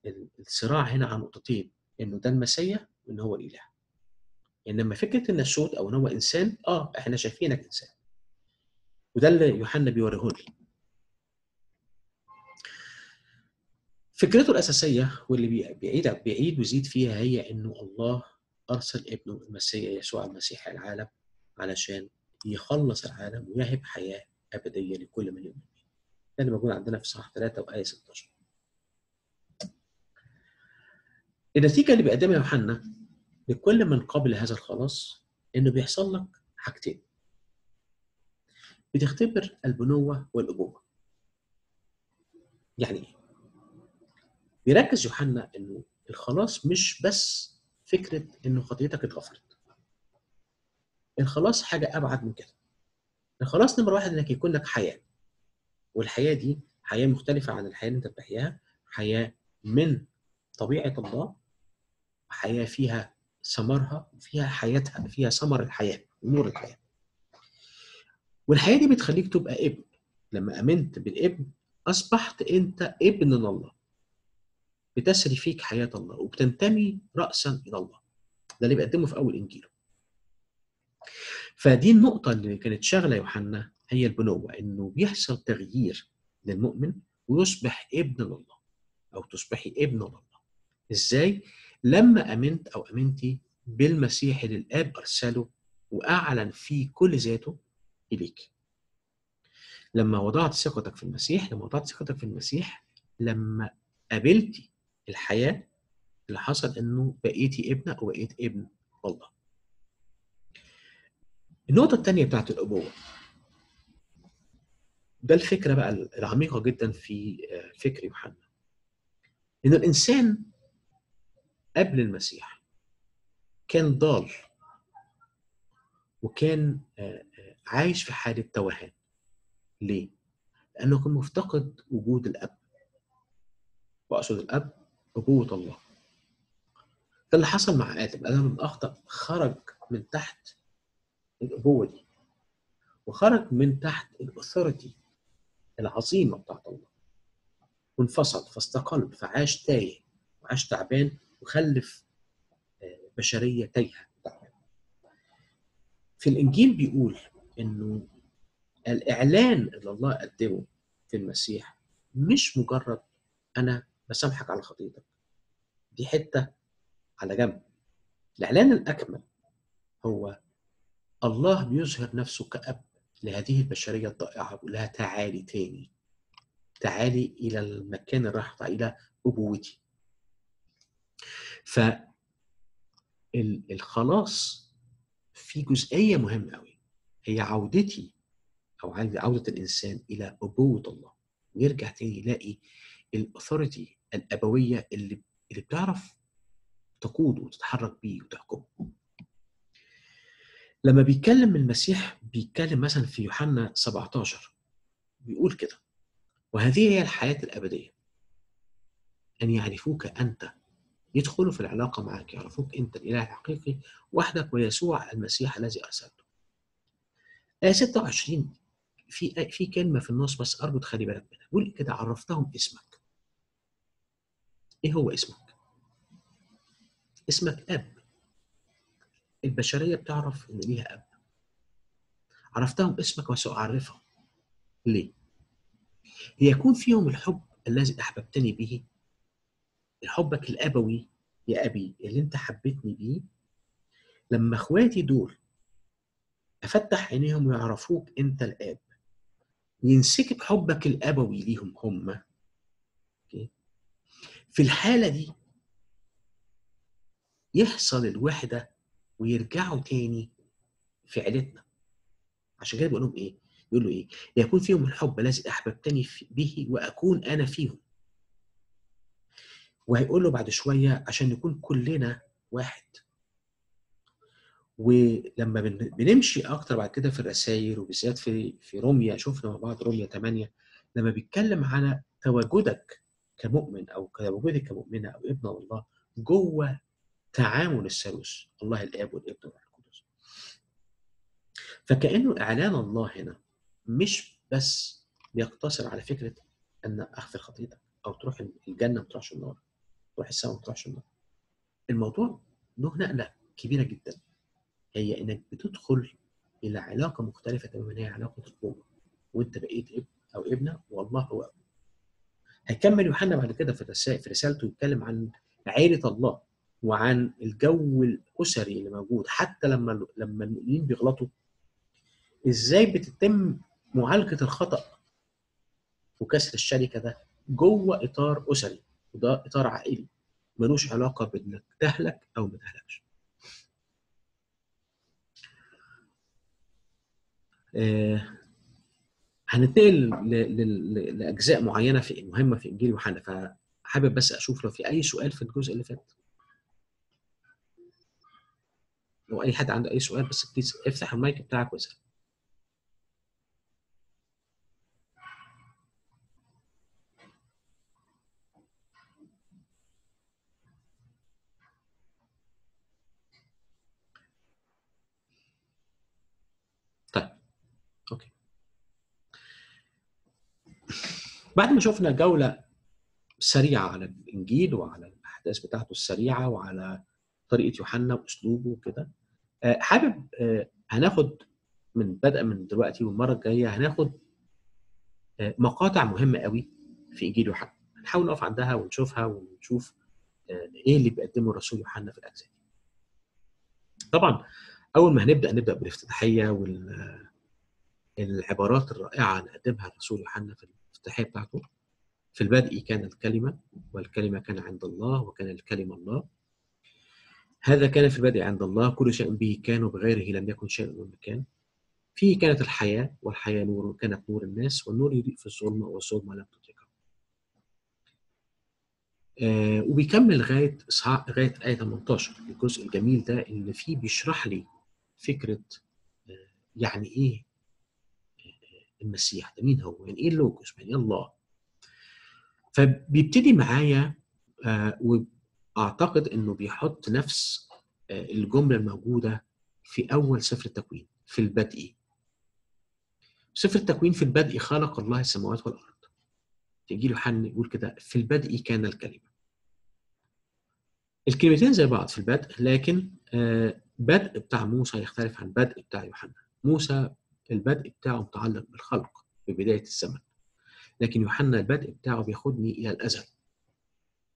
ال الصراع هنا عن نقطتين إنه ده المسيح وإن هو الإله. إنما فكرة الناسوت أو إن هو إنسان آه إحنا شايفينك إنسان. وده اللي يوحنا بيوريه فكرته الأساسية واللي بيعيد بيعيد ويزيد فيها هي إنه الله أرسل ابنه المسيح يسوع المسيح العالم علشان يخلص العالم ويهب حياة أبدية لكل من يؤمن به. ده اللي موجود عندنا في صح 3 وآية 16. النتيجة اللي بيقدمها يوحنا لكل من قبل هذا الخلاص إنه بيحصل لك حاجتين بتختبر البنوة والأبوة يعني إيه؟ بيركز يوحنا إنه الخلاص مش بس فكرة إنه خطيتك اتغفرت. الخلاص حاجة أبعد من كده. الخلاص نمرة واحد إنك يكون لك حياة. والحياة دي حياة مختلفة عن الحياة اللي أنت بتحياها. حياة من طبيعة الله. حياة فيها ثمرها فيها حياتها فيها ثمر الحياة نور الحياة. والحياة دي بتخليك تبقى ابن. لما آمنت بالابن أصبحت أنت ابن الله. بتسري فيك حياة الله وبتنتمي رأسا إلى الله. ده اللي بيقدمه في أول إنجيله فدي النقطة اللي كانت شاغلة يوحنا هي البنوة إنه بيحصل تغيير للمؤمن ويصبح ابن لله أو تصبحي ابن لله. إزاي؟ لما آمنت أو آمنتي بالمسيح اللي الآب أرسله وأعلن فيه كل ذاته إليك. لما وضعت ثقتك في المسيح، لما وضعت ثقتك في المسيح، لما قابلتي الحياة اللي حصل إنه بقيتي ابنه أو بقيت ابن الله. النقطة الثانية بتاعت الأبوة ده الفكرة بقى العميقة جدا في فكر يوحنا إن الإنسان قبل المسيح كان ضال وكان عايش في حالة توهان. ليه؟ لأنه كان مفتقد وجود الأب. وأقصد الأب أبوة الله. ده اللي حصل مع آدم. آدم لما أخطأ خرج من تحت الأبوة دي. وخرج من تحت الأثوريتي العظيمة بتاعت الله. وانفصل فاستقل فعاش تايه وعاش تعبان وخلف بشرية تايهة. في الإنجيل بيقول إنه الإعلان اللي الله قدمه في المسيح مش مجرد أنا بسامحك على خطيتك. دي حتة على جنب. الإعلان الأكمل هو الله بيظهر نفسه كأب لهذه البشرية الضائعة بيقول لها تعالي تاني. تعالي إلى المكان الراحة إلى أبوتي. فالخلاص في جزئية مهمة قوي هي عودتي أو عودة الإنسان إلى أبوة الله. ويرجع تاني يلاقي الأثوريتي الأبوية اللي اللي بتعرف تقود وتتحرك بيه وتحكمه. لما بيتكلم المسيح بيتكلم مثلا في يوحنا 17 بيقول كده وهذه هي الحياة الأبدية أن يعرفوك أنت يدخلوا في العلاقة معك يعرفوك أنت الإله الحقيقي وحدك ويسوع المسيح الذي أرسلته آية 26 في في كلمة في النص بس أرجو تخلي بالك منها. بيقول كده عرفتهم اسمك. إيه هو اسمك؟ اسمك أب. البشرية بتعرف إن ليها أب. عرفتهم اسمك وسأعرفهم ليه؟ ليكون فيهم الحب الذي أحببتني به. حبك الأبوي يا أبي اللي أنت حبيتني بيه لما إخواتي دول أفتح عينيهم ويعرفوك أنت الآب ينسكب حبك الأبوي ليهم هم في الحالة دي يحصل الوحدة ويرجعوا تاني في عيلتنا عشان كده بيقول لهم إيه؟ يقول له إيه؟ يكون فيهم الحب الذي أحببتني به وأكون أنا فيهم. وهيقول له بعد شوية عشان نكون كلنا واحد. ولما بنمشي أكتر بعد كده في الرسائل وبالذات في في روميا شفنا مع بعض روميا 8 لما بيتكلم على تواجدك كمؤمن أو تواجدك كمؤمنة أو ابن الله جوه تعامل الثالوث الله الآب والابن والروح القدس فكأنه إعلان الله هنا مش بس بيقتصر على فكرة أن اغفر خطيتك أو تروح الجنة ما تروحش النار تروح السماء ما تروحش النار. الموضوع له نقلة كبيرة جدا. هي إنك بتدخل إلى علاقة مختلفة تماما هي علاقة الابوه وأنت بقيت ابن أو ابنة والله هو ابوه هيكمل يوحنا بعد كده في الرسالة في رسالته يتكلم عن عائله الله وعن الجو الأسري اللي موجود. حتى لما لما المؤمنين بيغلطوا إزاي بتتم معالجة الخطأ وكسر الشركة ده؟ جوه إطار أسري وده إطار عائلي. ملوش علاقة بإنك تهلك أو ما تهلكش. هننتقل لأجزاء معينة في مهمة في إنجيل يوحنا فحابب بس أشوف لو في أي سؤال في الجزء اللي فات. لو أي حد عنده أي سؤال بس افتح المايك بتاعك واسأل طيب أوكي بعد ما شفنا جولة سريعة على الإنجيل وعلى الأحداث بتاعته السريعة وعلى طريقة يوحنا وأسلوبه وكده حابب هناخد من بدء من دلوقتي والمرة الجاية هناخد مقاطع مهمة قوي في إنجيل يوحنا. هنحاول نقف عندها ونشوفها ونشوف إيه اللي بيقدمه الرسول يوحنا في الأجزاء دي. طبعا أول ما هنبدأ نبدأ بالافتتاحية والعبارات الرائعة اللي قدمها الرسول يوحنا في الافتتاحيه بتاعته. في البدء كان الكلمة والكلمة كان عند الله وكان الكلمة الله. هذا كان في البدء عند الله. كل شيء به كان وبغيره لم يكن شيء مما كان فيه كانت الحياة والحياة نور كانت نور الناس والنور يضيء في الظلمة والظلمة لم تدركه آه وبيكمل لغاية لغاية آية 18 الجزء الجميل ده اللي فيه بيشرح لي فكرة آه يعني آه المسيح. ده مين هو؟ يعني إيه اللوجوس؟ يعني إيه الله؟ فبيبتدي معايا آه اعتقد إنه بيحط نفس الجملة الموجودة في أول سفر التكوين في البدء. سفر التكوين في البدء خلق الله السماوات والأرض. تيجي يوحنا يقول كده في البدء كان الكلمة. الكلمتين زي بعض في البدء لكن البدء بتاع موسى يختلف عن البدء بتاع يوحنا. موسى البدء بتاعه متعلق بالخلق ببداية الزمن. لكن يوحنا البدء بتاعه بياخدني إلى الأزل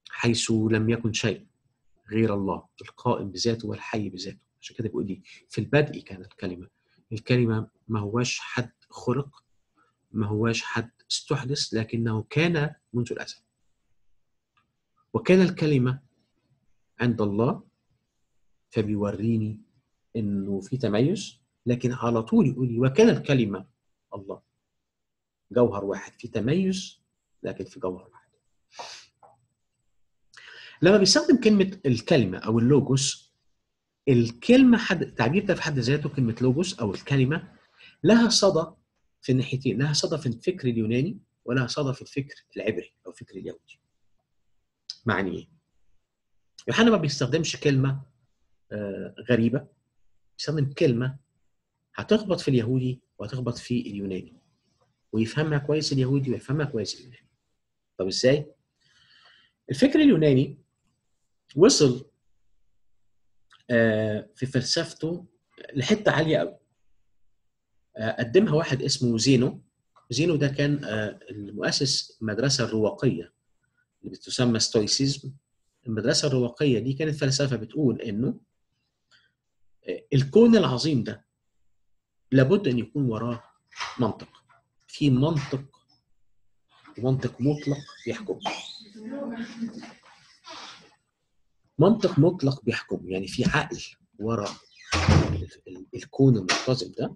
حيث لم يكن شيء غير الله القائم بذاته والحي بذاته. عشان كده بيقول لي في البدء كانت الكلمة. الكلمة ما هواش حد خلق ما هواش حد استحدث لكنه كان منذ الأزل وكان الكلمة عند الله فبيوريني إنه في تميز لكن على طول يقول وكان الكلمة الله. جوهر واحد في تميز لكن في جوهر واحد. لما بيستخدم كلمة الكلمة أو اللوجوس الكلمة حد التعبير ده في حد ذاته كلمة لوجوس أو الكلمة لها صدى في الناحيتين لها صدى في الفكر اليوناني ولها صدى في الفكر العبري أو الفكر اليهودي. معني إيه؟ يوحنا ما بيستخدمش كلمة آه، غريبة بيستخدم كلمة هتخبط في اليهودي وهتخبط في اليوناني. ويفهمها كويس اليهودي ويفهمها كويس اليوناني. طب إزاي؟ الفكر اليوناني وصل آه، في فلسفته لحتة عالية قوي. آه، قدمها واحد اسمه زينو. زينو ده كان المؤسس المدرسة الرواقية اللي بتسمى ستويسيزم. المدرسة الرواقية دي كانت فلسفة بتقول إنه الكون العظيم ده لابد أن يكون وراه منطق. في منطق منطق مطلق بيحكم. منطق مطلق بيحكم يعني في عقل ورا الكون المنتظم ده.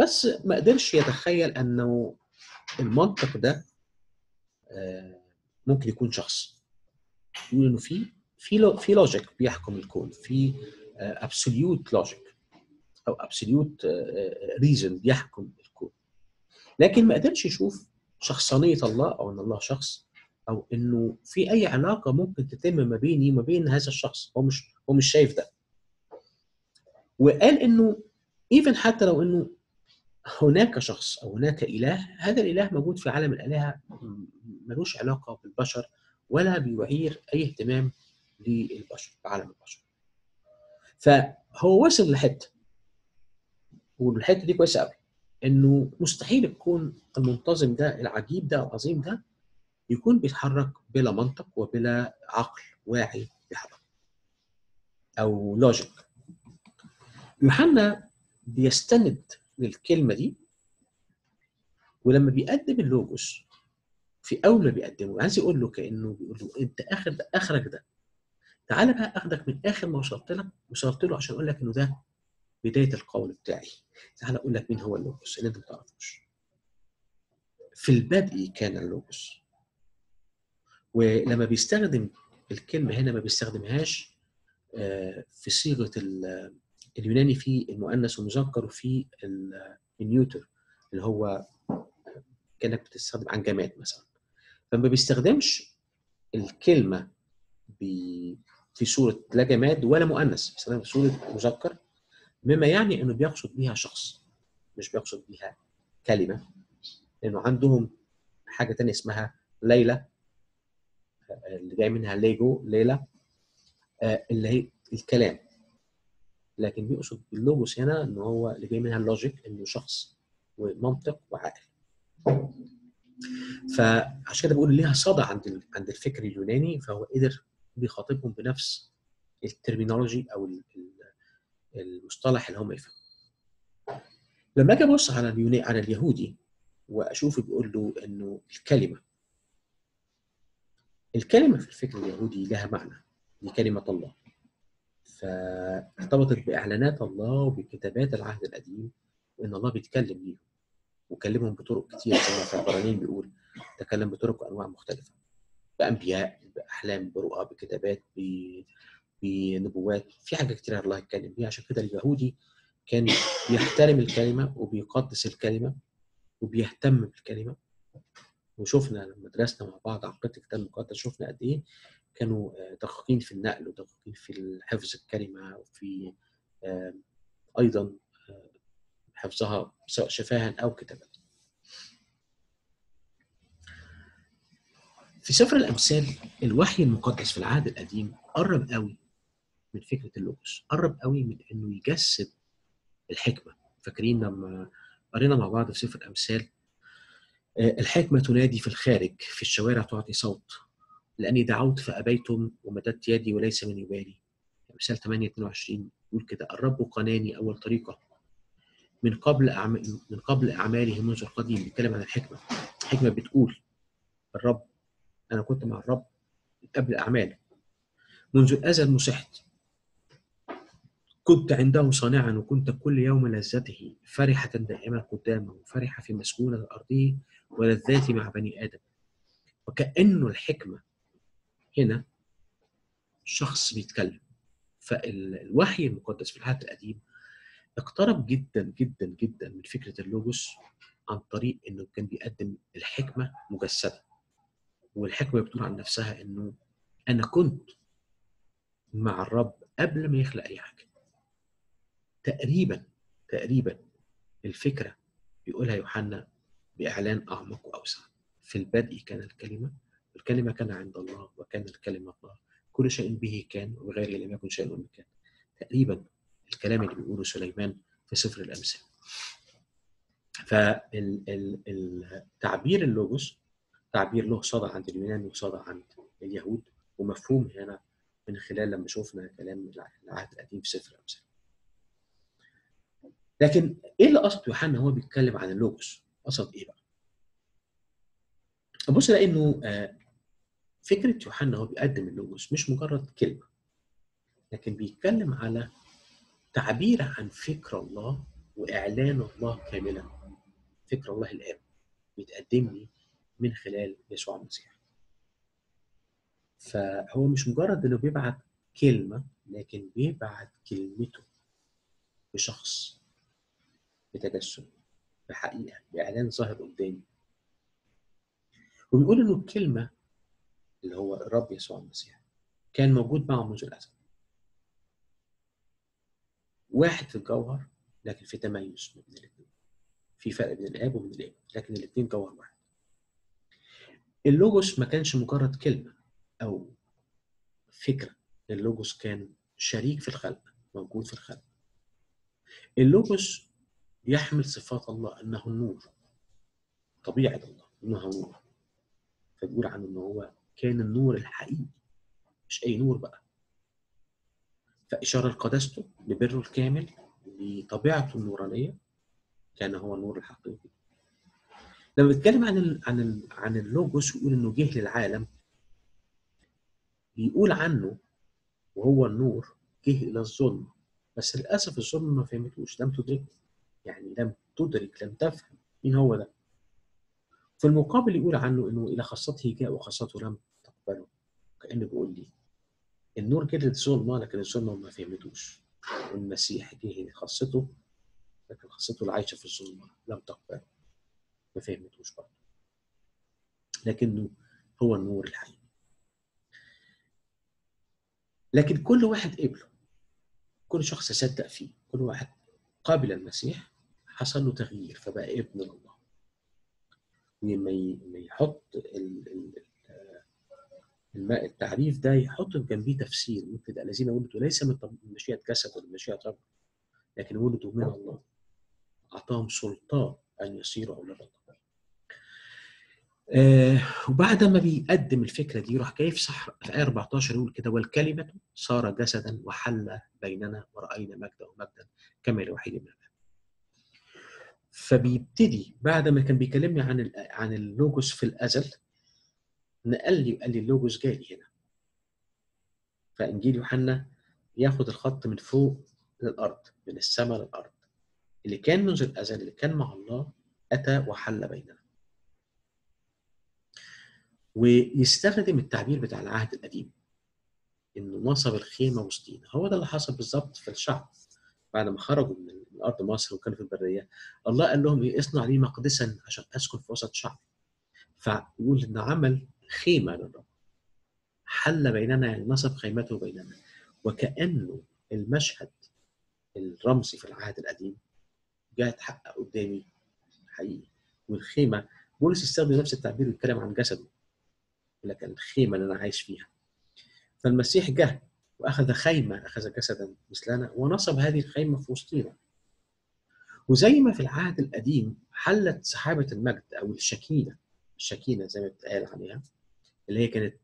بس ما قدرش يتخيل أنه المنطق ده ممكن يكون شخص. يقول إنه في في في logic بيحكم الكون في absolute logic أو absolute reason بيحكم الكون لكن ما قدرش يشوف شخصانية الله أو إن الله شخص أو إنه في أي علاقة ممكن تتم ما بيني وما بين هذا الشخص. هو مش هو مش شايف ده. وقال إنه ايفن حتى لو إنه هناك شخص أو هناك إله هذا الإله موجود في عالم الآلهة ملوش علاقة بالبشر ولا بيعير أي اهتمام للبشر عالم البشر. فهو وصل لحتة. والحتة دي كويسة قوي إنه مستحيل يكون المنتظم ده العجيب ده العظيم ده يكون بيتحرك بلا منطق وبلا عقل واعي بيحرك أو logic يوحنا بيستند للكلمة دي ولما بيقدم اللوجوس في أول ما بيقدمه عايز يقول له كأنه بيقول له أنت آخر ده آخرك ده تعالى بقى آخدك من آخر ما وصلت لك وصلت له عشان أقول لك إنه ده بداية القول بتاعي. تعالى أقول لك مين هو اللوجوس اللي أنت ما تعرفوش. في البدء كان اللوجوس ولما بيستخدم الكلمة هنا ما بيستخدمهاش في صيغة اليوناني في المؤنث والمذكر وفي النيوتر اللي هو كأنك بتستخدم عن جماد مثلا. فما بيستخدمش الكلمة في صورة لا جماد ولا مؤنث بيستخدمها في صورة مذكر مما يعني أنه بيقصد بيها شخص مش بيقصد بيها كلمة لأنه عندهم حاجة تانية اسمها λαλιά اللي جاي منها λέγω λαλιά اللي هي الكلام. لكن بيقصد باللوجوس هنا إن هو اللي جاي منها ال logic إنه شخص ومنطق وعقل. فعشان كده بقول ليها صدى عند عند الفكر اليوناني فهو قدر بيخاطبهم بنفس ال terminology أو المصطلح اللي هم يفهموا لما أجي أبص على على اليهودي واشوفه بيقول له إنه الكلمة الكلمة في الفكر اليهودي لها معنى دي كلمه الله. فارتبطت بإعلانات الله وبكتابات العهد القديم وإن الله بيتكلم ليهم وكلمهم بطرق كتير زي ما في بيقول. تكلم بطرق وأنواع مختلفة بأنبياء بأحلام برؤى بكتابات بنبوات في حاجات كتير الله يتكلم بيها عشان كده اليهودي كان بيحترم الكلمة وبيقدس الكلمة وبيهتم بالكلمة وشفنا لما درسنا مع بعض عقيده الكتاب المقدس شفنا قد إيه كانوا دقيقين في النقل ودقيقين في حفظ الكلمة وفي أيضا حفظها سواء شفاها أو كتابه. في سفر الأمثال الوحي المقدس في العهد القديم قرب قوي من فكرة اللوجوس قرب قوي من إنه يجسد الحكمة. فاكرين لما قرينا مع بعض في سفر الامثال آه، الحكمة تنادي في الخارج في الشوارع تعطي صوت. لأني دعوت فأبيتم ومددت يدي وليس من يبالي. مثال 8 22 يقول كده الرب قناني أول طريقة. من قبل أعمال من قبل أعماله منذ القديم بيتكلم عن الحكمة. الحكمة بتقول الرب أنا كنت مع الرب قبل أعماله. منذ الازل مسحت كنت عنده صانعا وكنت كل يوم لذته فرحة دائمة قدامه فرحة في مسكونة أرضه ولذاتي مع بني آدم. وكأنه الحكمة هنا شخص بيتكلم. فالوحي المقدس في العهد القديم اقترب جدا جدا جدا من فكرة اللوجوس عن طريق إنه كان بيقدم الحكمة مجسدة. والحكمة بتقول عن نفسها إنه أنا كنت مع الرب قبل ما يخلق أي حاجة. تقريبا تقريبا الفكرة بيقولها يوحنا بإعلان أعمق وأوسع. في البدء كان الكلمة والكلمة كان عند الله وكان الكلمة الله. كل شيء به كان وبغيره لم يكن شيء كان. تقريبا الكلام اللي بيقوله سليمان في سفر الأمثال. فالتعبير اللوجوس تعبير له صدى عند اليونان وصدى عند اليهود ومفهوم هنا من خلال لما شفنا كلام العهد القديم في سفر الأمثال. لكن إيه اللي قصد يوحنا هو بيتكلم عن اللوجوس؟ قصد إيه بقى؟ بص لأنه انه آه، فكرة يوحنا هو بيقدم اللوجوس مش مجرد كلمة لكن بيتكلم على تعبير عن فكر الله وإعلان الله كاملا. فكر الله الآب بيتقدم لي من خلال يسوع المسيح. فهو مش مجرد إنه بيبعت كلمة لكن بيبعت كلمته بشخص. بتجسد بحقيقة بإعلان ظاهر قدامي. وبيقول إنه الكلمة اللي هو الرب يسوع المسيح كان موجود معه منذ الازل واحد في الجوهر لكن في تميز بين الاثنين. في فرق بين الآب وبين الابن لكن الاثنين جوهر واحد. اللوجوس ما كانش مجرد كلمة أو فكرة. اللوجوس كان شريك في الخلق موجود في الخلق اللوجوس يحمل صفات الله أنه النور طبيعة الله انه نور. فبيقول عنه إنه هو كان النور الحقيقي مش أي نور بقى. فإشارة لقداسته لبره الكامل لطبيعته النورانية كان هو النور الحقيقي. لما بيتكلم عن ال عن ال عن اللوجوس ويقول إنه جه للعالم بيقول عنه وهو النور جه إلى الظلم بس للأسف الظلم ما فهمتوش لم تدركه. يعني لم تدرك لم تفهم مين هو ده. في المقابل يقول عنه إنه إلى خاصته جاء وخاصته لم تقبله. كأنه بيقول لي النور جه للظلمه لكن الظلمه ما فهمتوش. والمسيح جه لخاصته لكن خاصته اللي عايشة في الظلمه لم تقبله. ما فهمتوش برضه. لكنه هو النور الحقيقي لكن كل واحد قبله كل شخص صدق فيه كل واحد قابل المسيح حصل له تغيير فبقى ابن الله. لما يحط الماء التعريف ده يحط جنبيه تفسير. ممكن الذين ولدوا ليس من مشيئة جسد ولا مشيئة رب لكن ولدوا من الله. أعطاهم سلطان أن يصيروا أولاد الله. آه وبعد ما بيقدم الفكرة دي يروح جاي في صح في إيه 14 يقول كده والكلمة صار جسدا وحل بيننا ورأينا مجده ومجدا كما لوحيد من الاب فبيبتدي بعد ما كان بيكلمني عن عن اللوجوس في الأزل نقل لي وقال لي اللوجوس جاي هنا. فإنجيل يوحنا ياخد الخط من فوق للأرض من السماء للأرض. اللي كان منذ الأزل اللي كان مع الله أتى وحل بيننا. ويستخدم التعبير بتاع العهد القديم إنه نصب الخيمة وسطينا. هو ده اللي حصل بالظبط في الشعب بعد ما خرجوا من أرض مصر وكانوا في البرية. الله قال لهم إيه؟ اصنع لي مقدسا عشان أسكن في وسط شعبي فيقول إن عمل خيمة للرب. حل بيننا يعني نصب خيمته بيننا. وكأنه المشهد الرمزي في العهد القديم جاء اتحقق قدامي حقيقي. والخيمة بولس يستخدم نفس التعبير ويتكلم عن جسده. لكن الخيمة اللي أنا عايش فيها. فالمسيح جه وأخذ خيمة أخذ جسدا مثلنا ونصب هذه الخيمة في وسطنا وزي ما في العهد القديم حلت سحابه المجد أو الشكينة الشكينة زي ما بتقال عليها اللي هي كانت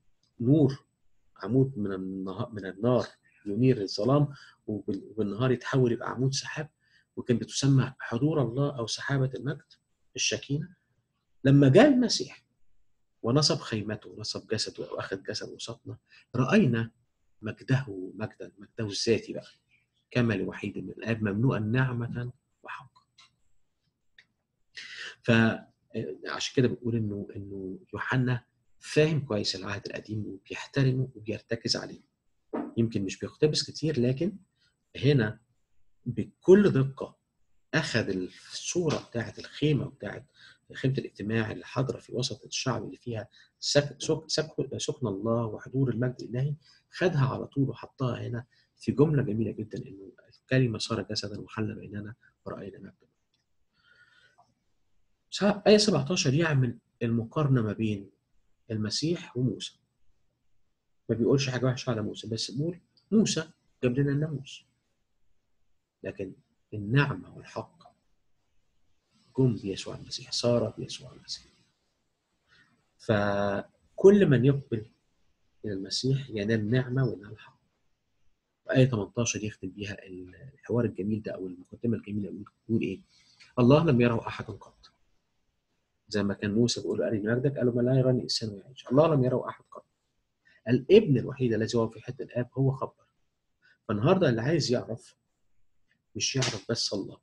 نور عمود من من النار ينير الظلام وبالنهار يتحول يبقى عمود سحاب وكان بتسمى حضور الله أو سحابه المجد الشكينة. لما جاء المسيح ونصب خيمته ونصب جسده واخذ جسد وسطنا رأينا مجده مجدا مجده الذاتي بقى كما لوحيد من الآب ممنوعا نعمة وحقا فعشان كده بنقول إنه إنه يوحنا فاهم كويس العهد القديم وبيحترمه وبيرتكز عليه. يمكن مش بيقتبس كتير لكن هنا بكل دقة أخذ الصورة بتاعت الخيمة بتاعت خيمة الاجتماع اللي حاضرة في وسط الشعب اللي فيها سك سك سك سكن الله وحضور المجد الإلهي خدها على طول وحطها هنا في جملة جميلة جدا إنه الكلمة صار جسدا وحل بيننا ورأينا مجدا. آية 17 يعمل المقارنة ما بين المسيح وموسى. ما بيقولش حاجة وحشة على موسى بس بيقول موسى جاب لنا الناموس. لكن النعمة والحق جم بيسوع المسيح صار بيسوع المسيح. فكل من يقبل إلى المسيح ينال نعمة وينال الحق وآية 18 يختم بيها الحوار الجميل ده أو المقدمة الجميلة يقول إيه؟ الله لم يره أحد قط. زي ما كان موسى بيقول أرني مجدك؟ قالوا ما لا يراني إنسان ويعيش الله لم يره أحد قط. الابن الوحيد الذي هو في حتة الآب هو خبر. فالنهاردة اللي عايز يعرف مش يعرف بس الله.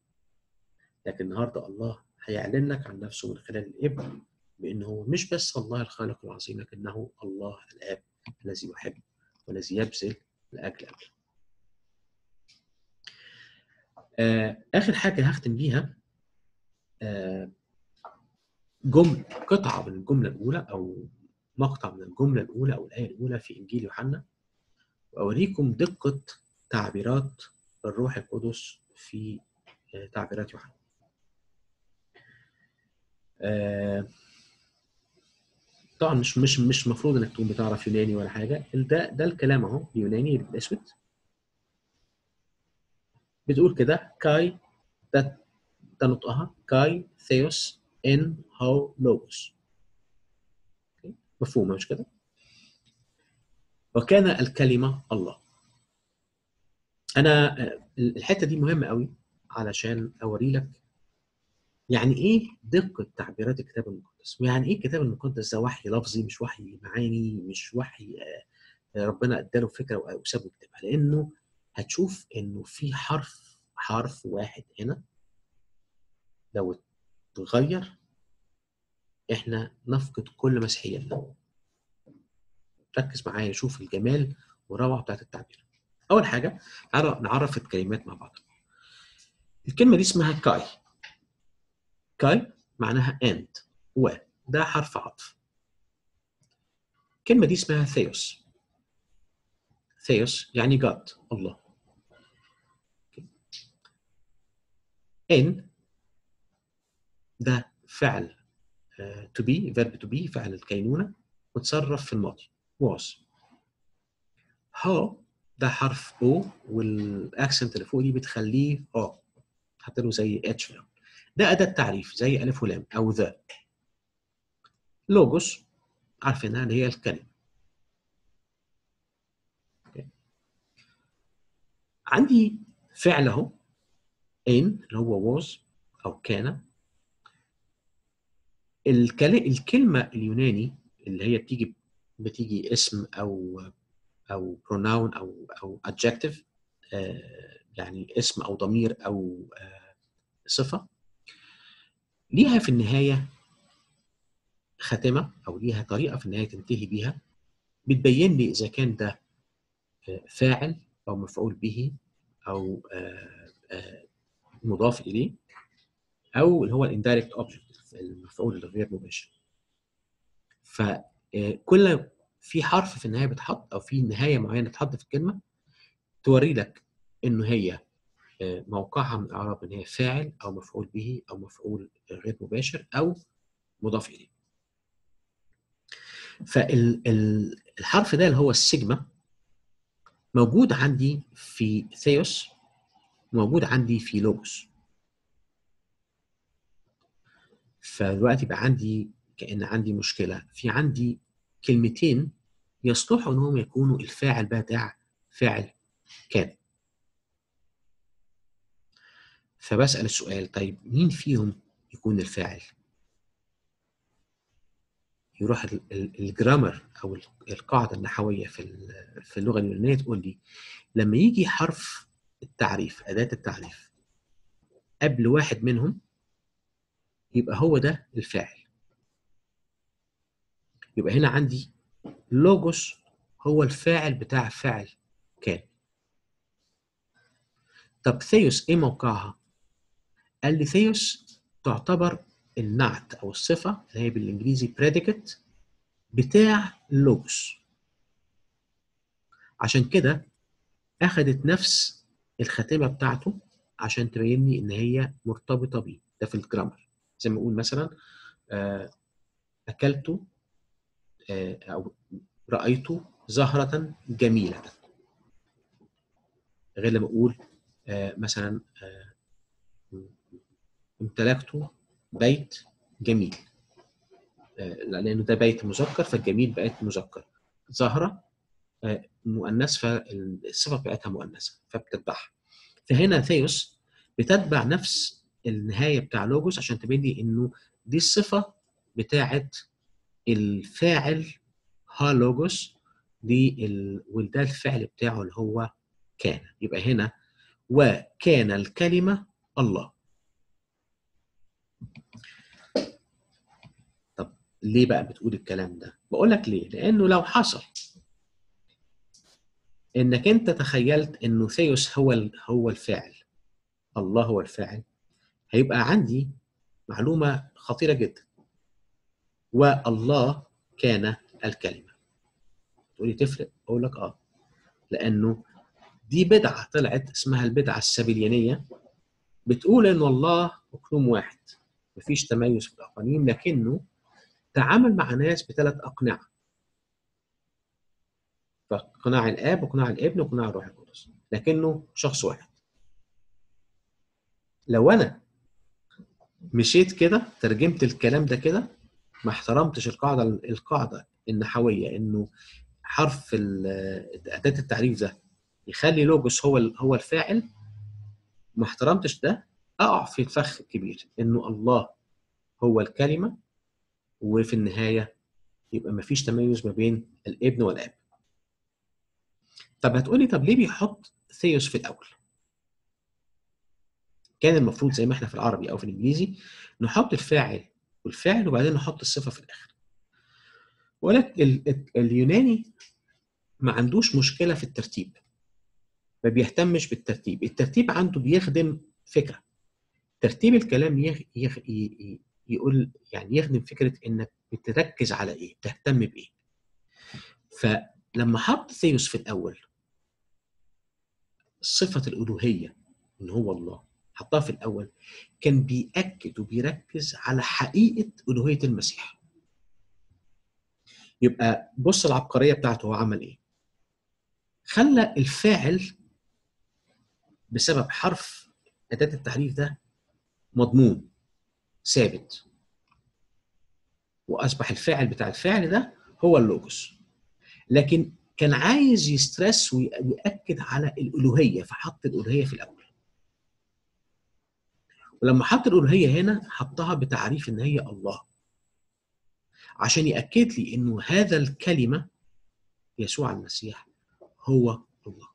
لكن النهارده الله هيعلن لك عن نفسه من خلال الإبن بأنه هو مش بس الله الخالق العظيم لكنه الله الآب الذي يحب والذي يبذل لأجل ابنه. آه آخر حاجة هختم بيها آه جمل قطعة من الجملة الأولى أو مقطع من الجملة الأولى أو الآية الأولى في إنجيل يوحنا وأوريكم دقة تعبيرات الروح القدس في تعبيرات يوحنا. طبعا مش مش مش المفروض إنك تكون بتعرف يوناني ولا حاجة. ده ده الكلام أهو اليوناني بالاسود بتقول كده كاي ده ده نطقها كاي ثيوس إن هو لوجوس. مفهومة مش كده؟ وكان الكلمة الله. أنا الحتة دي مهمة قوي علشان أوري لك يعني إيه دقة تعبيرات الكتاب المقدس؟ ويعني إيه الكتاب المقدس ده وحي لفظي مش وحي معاني مش وحي ربنا اداله فكرة وسابه يكتبها؟ لأنه هتشوف إنه في حرف حرف واحد هنا لو اتغير إحنا نفقد كل مسيحيتنا. ركز معايا شوف الجمال والروعة بتاعت التعبير. أول حاجة نعرف الكلمات مع بعض. الكلمة دي اسمها καί. καί معناها and و. ده حرف عطف. الكلمة دي اسمها θεός θεός يعني God الله. ἦν ده فعل to be verb to be فعل الكينونة متصرف في الماضي. was. ὁ ده حرف O وال accent اللي فوق دي بتخليه آه حط له زي H ده أداة تعريف زي ألف ولام أو the. لوجوس عارفينها اللي هي الكلمة. عندي فعل أهو إن اللي هو was أو كان. الكلمة اليوناني اللي هي بتيجي بتيجي اسم أو أو pronoun أو أو adjective آه يعني اسم أو ضمير أو آه صفة. ليها في النهاية خاتمه أو ليها طريقة في النهاية تنتهي بيها بتبين لي إذا كان ده آه فاعل أو مفعول به أو مضاف إليه أو اللي هو ال indirect object المفعول الغير مباشر. فكل في حرف في النهاية بيتحط أو في نهاية معينة تتحط في الكلمة توري لك إنه هي موقعها من الإعراب إن هي فاعل أو مفعول به أو مفعول غير مباشر أو مضاف إليه. فالحرف ده اللي هو السيجما موجود عندي في ثيوس موجود عندي في لوجوس فدلوقتي بقى عندي كأن عندي مشكلة. في عندي كلمتين يصلحوا انهم يكونوا الفاعل بتاع فاعل كان فبسأل السؤال طيب مين فيهم يكون الفاعل؟ يروح ال- ال- الجرامر أو ال- القاعدة النحوية في في اللغة اليونانية تقول لي لما يجي حرف التعريف أداة التعريف قبل واحد منهم يبقى هو ده الفاعل. يبقى هنا عندي لوجوس هو الفاعل بتاع فاعل كان. طب ثيوس إيه موقعها؟ قال لي ثيوس تعتبر النعت أو الصفة اللي هي بالإنجليزي predicate بتاع لوجوس عشان كده اخذت نفس الخاتمة بتاعته عشان تبين لي إن هي مرتبطة بيه. ده في الجرامر زي ما أقول مثلا آه، اكلت آه، أو رايت زهرة جميلة. غير لما أقول آه، مثلا آه، امتلكت بيت جميل. آه، لأنه ده بيت مذكر فالجميل بقت مذكر زهرة آه، مؤنث فالصفه بتاعتها مؤنثة فبتتبعها. فهنا ثيوس بتتبع نفس النهاية بتاع لوجوس عشان تبين لي إنه دي الصفة بتاعت الفاعل ها لوجوس دي ال... وده الفعل بتاعه اللي هو كان. يبقى هنا وكان الكلمة الله طب ليه بقى بتقول الكلام ده؟ بقول لك ليه؟ لأنه لو حصل إنك أنت تخيلت إنه ثيوس هو هو الفاعل الله هو الفاعل هيبقى عندي معلومة خطيرة جدا والله كان الكلمة تقولي تفرق أقول لك آه لأنه دي بدعة طلعت اسمها البدعة السبيليانيه بتقول إن الله اقلوم واحد مفيش تميز في الاقانيم لكنه تعامل مع ناس بثلاث أقنعة. فاقناع الآب وقناع الابن وقناع الروح القدس. لكنه شخص واحد. لو أنا مشيت كده ترجمت الكلام ده كده ما احترمتش القاعدة القاعدة النحوية إنه حرف أداة التعريف ده يخلي لوجوس هو هو الفاعل ما احترمتش ده أقع في الفخ الكبير إنه الله هو الكلمة وفي النهاية يبقى ما فيش تميز ما بين الابن والآب. طب هتقولي طب ليه بيحط ثيوس في الأول؟ كان المفروض زي ما إحنا في العربي أو في الإنجليزي نحط الفاعل والفعل وبعدين نحط الصفة في الآخر. ولكن ال- ال- اليوناني ما عندوش مشكلة في الترتيب. ما بيهتمش بالترتيب. الترتيب عنده بيخدم فكرة. ترتيب الكلام يخ... يخ... ي... يقول يعني يخدم فكرة إنك بتركز على إيه تهتم بإيه. فلما حط ثيوس في الأول صفة الألوهية إن هو الله حطها في الأول كان بيأكد وبيركز على حقيقة ألوهية المسيح. يبقى بص العبقرية بتاعته هو عمل إيه؟ خلى الفاعل بسبب حرف أداة التحريف ده مضمون. ثابت. وأصبح الفاعل بتاع الفعل ده هو اللوجوس. لكن كان عايز يسترس وي- ويأكد على الألوهية فحط الألوهية في الأول. ولما حط الألوهية هنا حطها بتعريف إن هي الله. عشان يأكد لي إنه هذا الكلمة يسوع المسيح هو الله.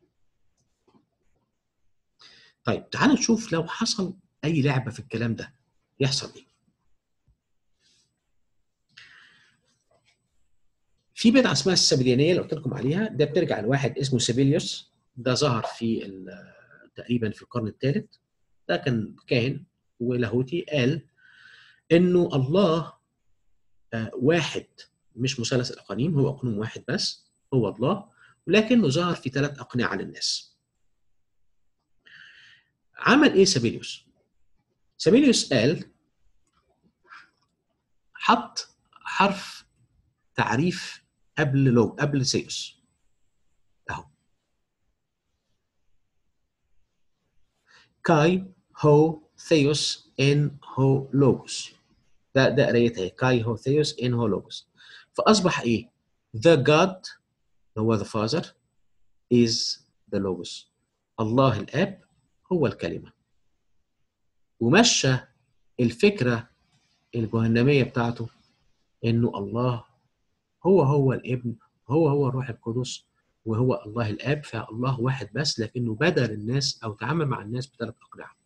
طيب تعال نشوف لو حصل أي لعبة في الكلام ده. يحصل إيه؟ في بدعه اسمها السبيليانيه اللي قلت لكم عليها ده بترجع لواحد اسمه سيبيليوس. ده ظهر في تقريبا في القرن الثالث. ده كان كاهن ولاهوتي قال إنه الله آه، واحد مش مثلث الأقانيم هو أقنوم واحد بس هو الله. ولكنه ظهر في ثلاث أقنعة للناس. عمل إيه سابيليوس سابيليوس قال حط حرف تعريف قبل لو قبل سيوس. أهو. كاي هو ثيوس إن هو لوجوس ده ده قريتها كاي هو ثيوس إن هو لوجوس فأصبح إيه؟ The God هو the father is the logos. الله الآب هو الكلمة. ومشى الفكرة الجهنمية بتاعته إنه الله هو هو الابن هو هو الروح القدس وهو الله الآب فالله واحد بس لكنه بدل الناس أو تعامل مع الناس بثلاث اقنعه.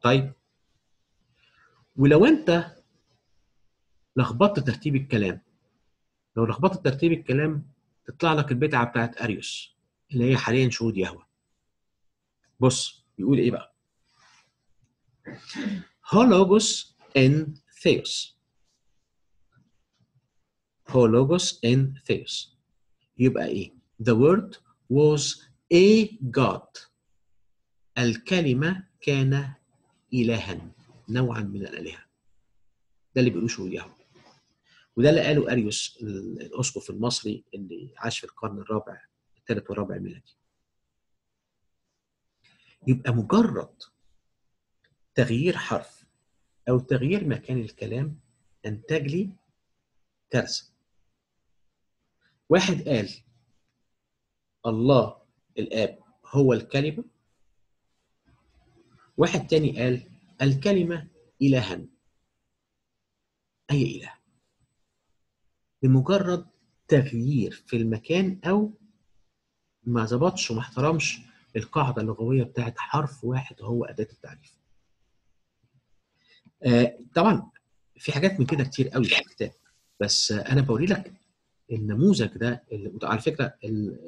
طيب ولو أنت لخبطت ترتيب الكلام لو لخبطت ترتيب الكلام تطلع لك البدعة بتاعت أريوس اللي هي حاليا شهود يهوه. بص بيقول إيه بقى؟ هولوجوس ان ثيوس هولوجوس ان ثيوس يبقى إيه؟ The word was a God. الكلمة كان إلها نوعا من الآلهة ده اللي بيقولوه شهود يهوه وده اللي قاله أريوس الأسقف المصري اللي عاش في القرن الرابع الثالث والرابع الميلادي يبقى مجرد تغيير حرف أو تغيير مكان الكلام أنتج لي كارثة. واحد قال الله الآب هو الكلمة. واحد تاني قال الكلمة إلها. أي إله؟ بمجرد تغيير في المكان أو ما ظبطش وما احترمش القاعدة اللغوية بتاعت حرف واحد هو أداة التعريف. طبعا في حاجات من كده كتير قوي في الكتاب بس آه أنا بوري لك النموذج ده اللي على فكرة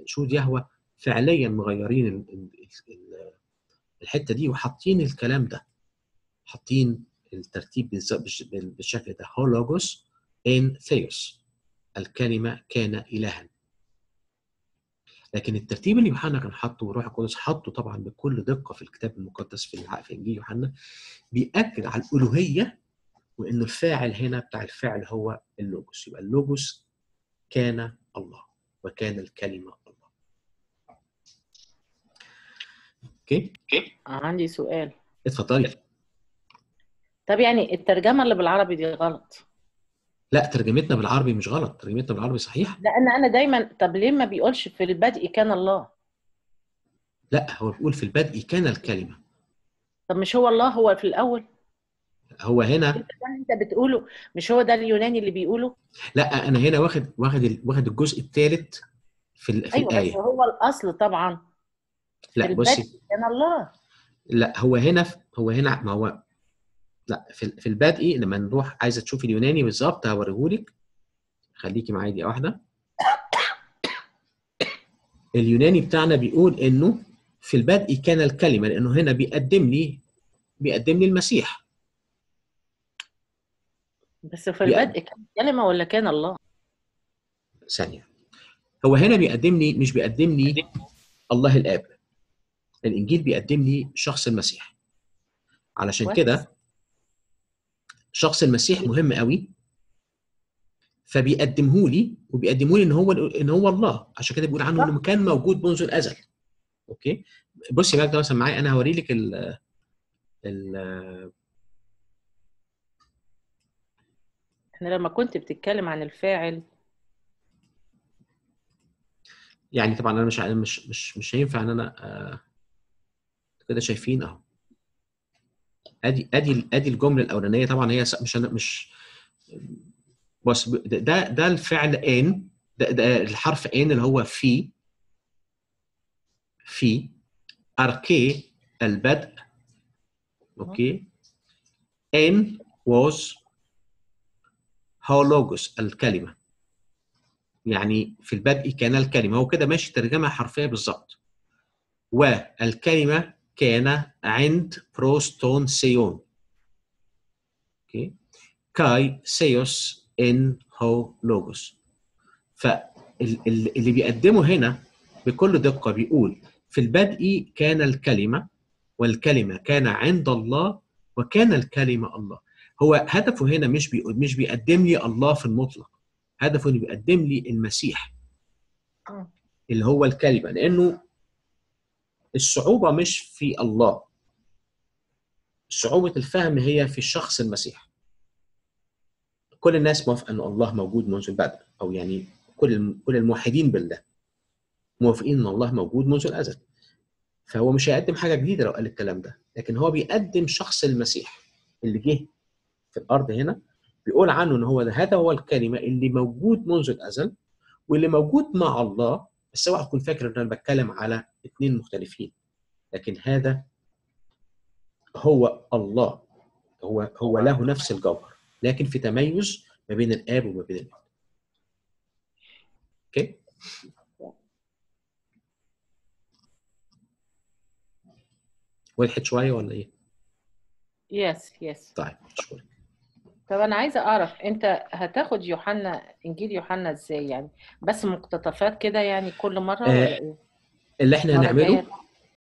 شهود يهوه فعليا مغيرين ال ال ال الحتة دي وحاطين الكلام ده حاطين الترتيب بالشكل ده. هولوجوس إن ثيوس الكلمة كان الها. لكن الترتيب اللي يوحنا كان حاطه والروح القدس حاطه طبعا بكل دقة في الكتاب المقدس في في إنجيل يوحنا بيأكد على الألوهية وان الفاعل هنا بتاع الفعل هو اللوجوس. يبقى اللوجوس كان الله وكان الكلمة الله. okay؟ عندي سؤال. اتفضلي. طب يعني الترجمة اللي بالعربي دي غلط. لا ترجمتنا بالعربي مش غلط ترجمتنا بالعربي صحيح لأن أنا دايما طب ليه ما بيقولش في البدء كان الله؟ لا هو بيقول في البدء كان الكلمة. طب مش هو الله هو في الأول؟ هو هنا انت أنت بتقوله؟ مش هو ده اليوناني اللي بيقوله؟ لا أنا هنا واخد واخد واخد الجزء الثالث في ال- في الايه بس هو الأصل طبعا. لا بصي. كان الله. لا هو هنا هو هنا ما هو لا في في البدء لما نروح عايزة تشوفي اليوناني بالظبط هوريهولك. خليكي معايا دقيقة واحدة. اليوناني بتاعنا بيقول إنه في البدء كان الكلمة لأنه هنا بيقدم لي بيقدم لي المسيح. بس في البدء كان كلمه ولا كان الله؟ ثانية. هو هنا بيقدم لي مش بيقدم لي الله الآب. الإنجيل بيقدم لي شخص المسيح. علشان. كده شخص المسيح مهم قوي فبيقدمه لي وبيقدمه لي إن هو إن هو الله. عشان كده بيقول عنه إنه كان موجود منذ الأزل. أوكي؟ بصي بقى مثلا معايا أنا هوري لك ال ال إحنا لما كنت بتتكلم عن الفاعل. يعني طبعا أنا مش مش مش مش هينفع إن أنا آه، كده شايفين أهو. ادي ادي ادي الجملة الأولانية. طبعا هي مش أنا مش بص ده, ده الفعل ἦν ده, ده الحرف ἐν اللي هو في في ἀρχῇ البدء. okay. ἦν was ὁ λόγος الكلمة. يعني في البدء كان الكلمة. هو كده ماشي ترجمة حرفية بالظبط. والكلمة كان عند πρὸς τὸν θεόν okay καὶ θεὸς ἦν ὁ λόγος فاللي بيقدمه هنا بكل دقة بيقول في البدء كان الكلمة والكلمة كان عند الله وكان الكلمة الله. هو هدفه هنا مش بيقول مش بيقدم لي الله في المطلق. هدفه إنه بيقدم لي المسيح. مم. اللي هو الكلمة. لأنه الصعوبة مش في الله. صعوبة الفهم هي في الشخص المسيح. كل الناس موافقة أن الله موجود منذ البدء أو يعني كل كل الموحدين بالله موافقين أن الله موجود منذ الأزل. فهو مش هيقدم حاجة جديدة لو قال الكلام ده لكن هو بيقدم شخص المسيح اللي جه في الأرض هنا بيقول عنه إن هو ده هذا هو الكلمة اللي موجود منذ الأزل واللي موجود مع الله بس اوعى تكون فاكر إن أنا بتكلم على اثنين مختلفين. لكن هذا هو الله. هو هو له نفس الجوهر. لكن في تميز ما بين الآب وما بين الابن okay؟ وضحت شوية ولا إيه؟ yes yes طيب اشكرك طب أنا عايزة أعرف أنت هتاخد يوحنا إنجيل يوحنا إزاي يعني؟ بس مقتطفات كده يعني كل مرة آه، ولا إيه؟ اللي إحنا هنعمله؟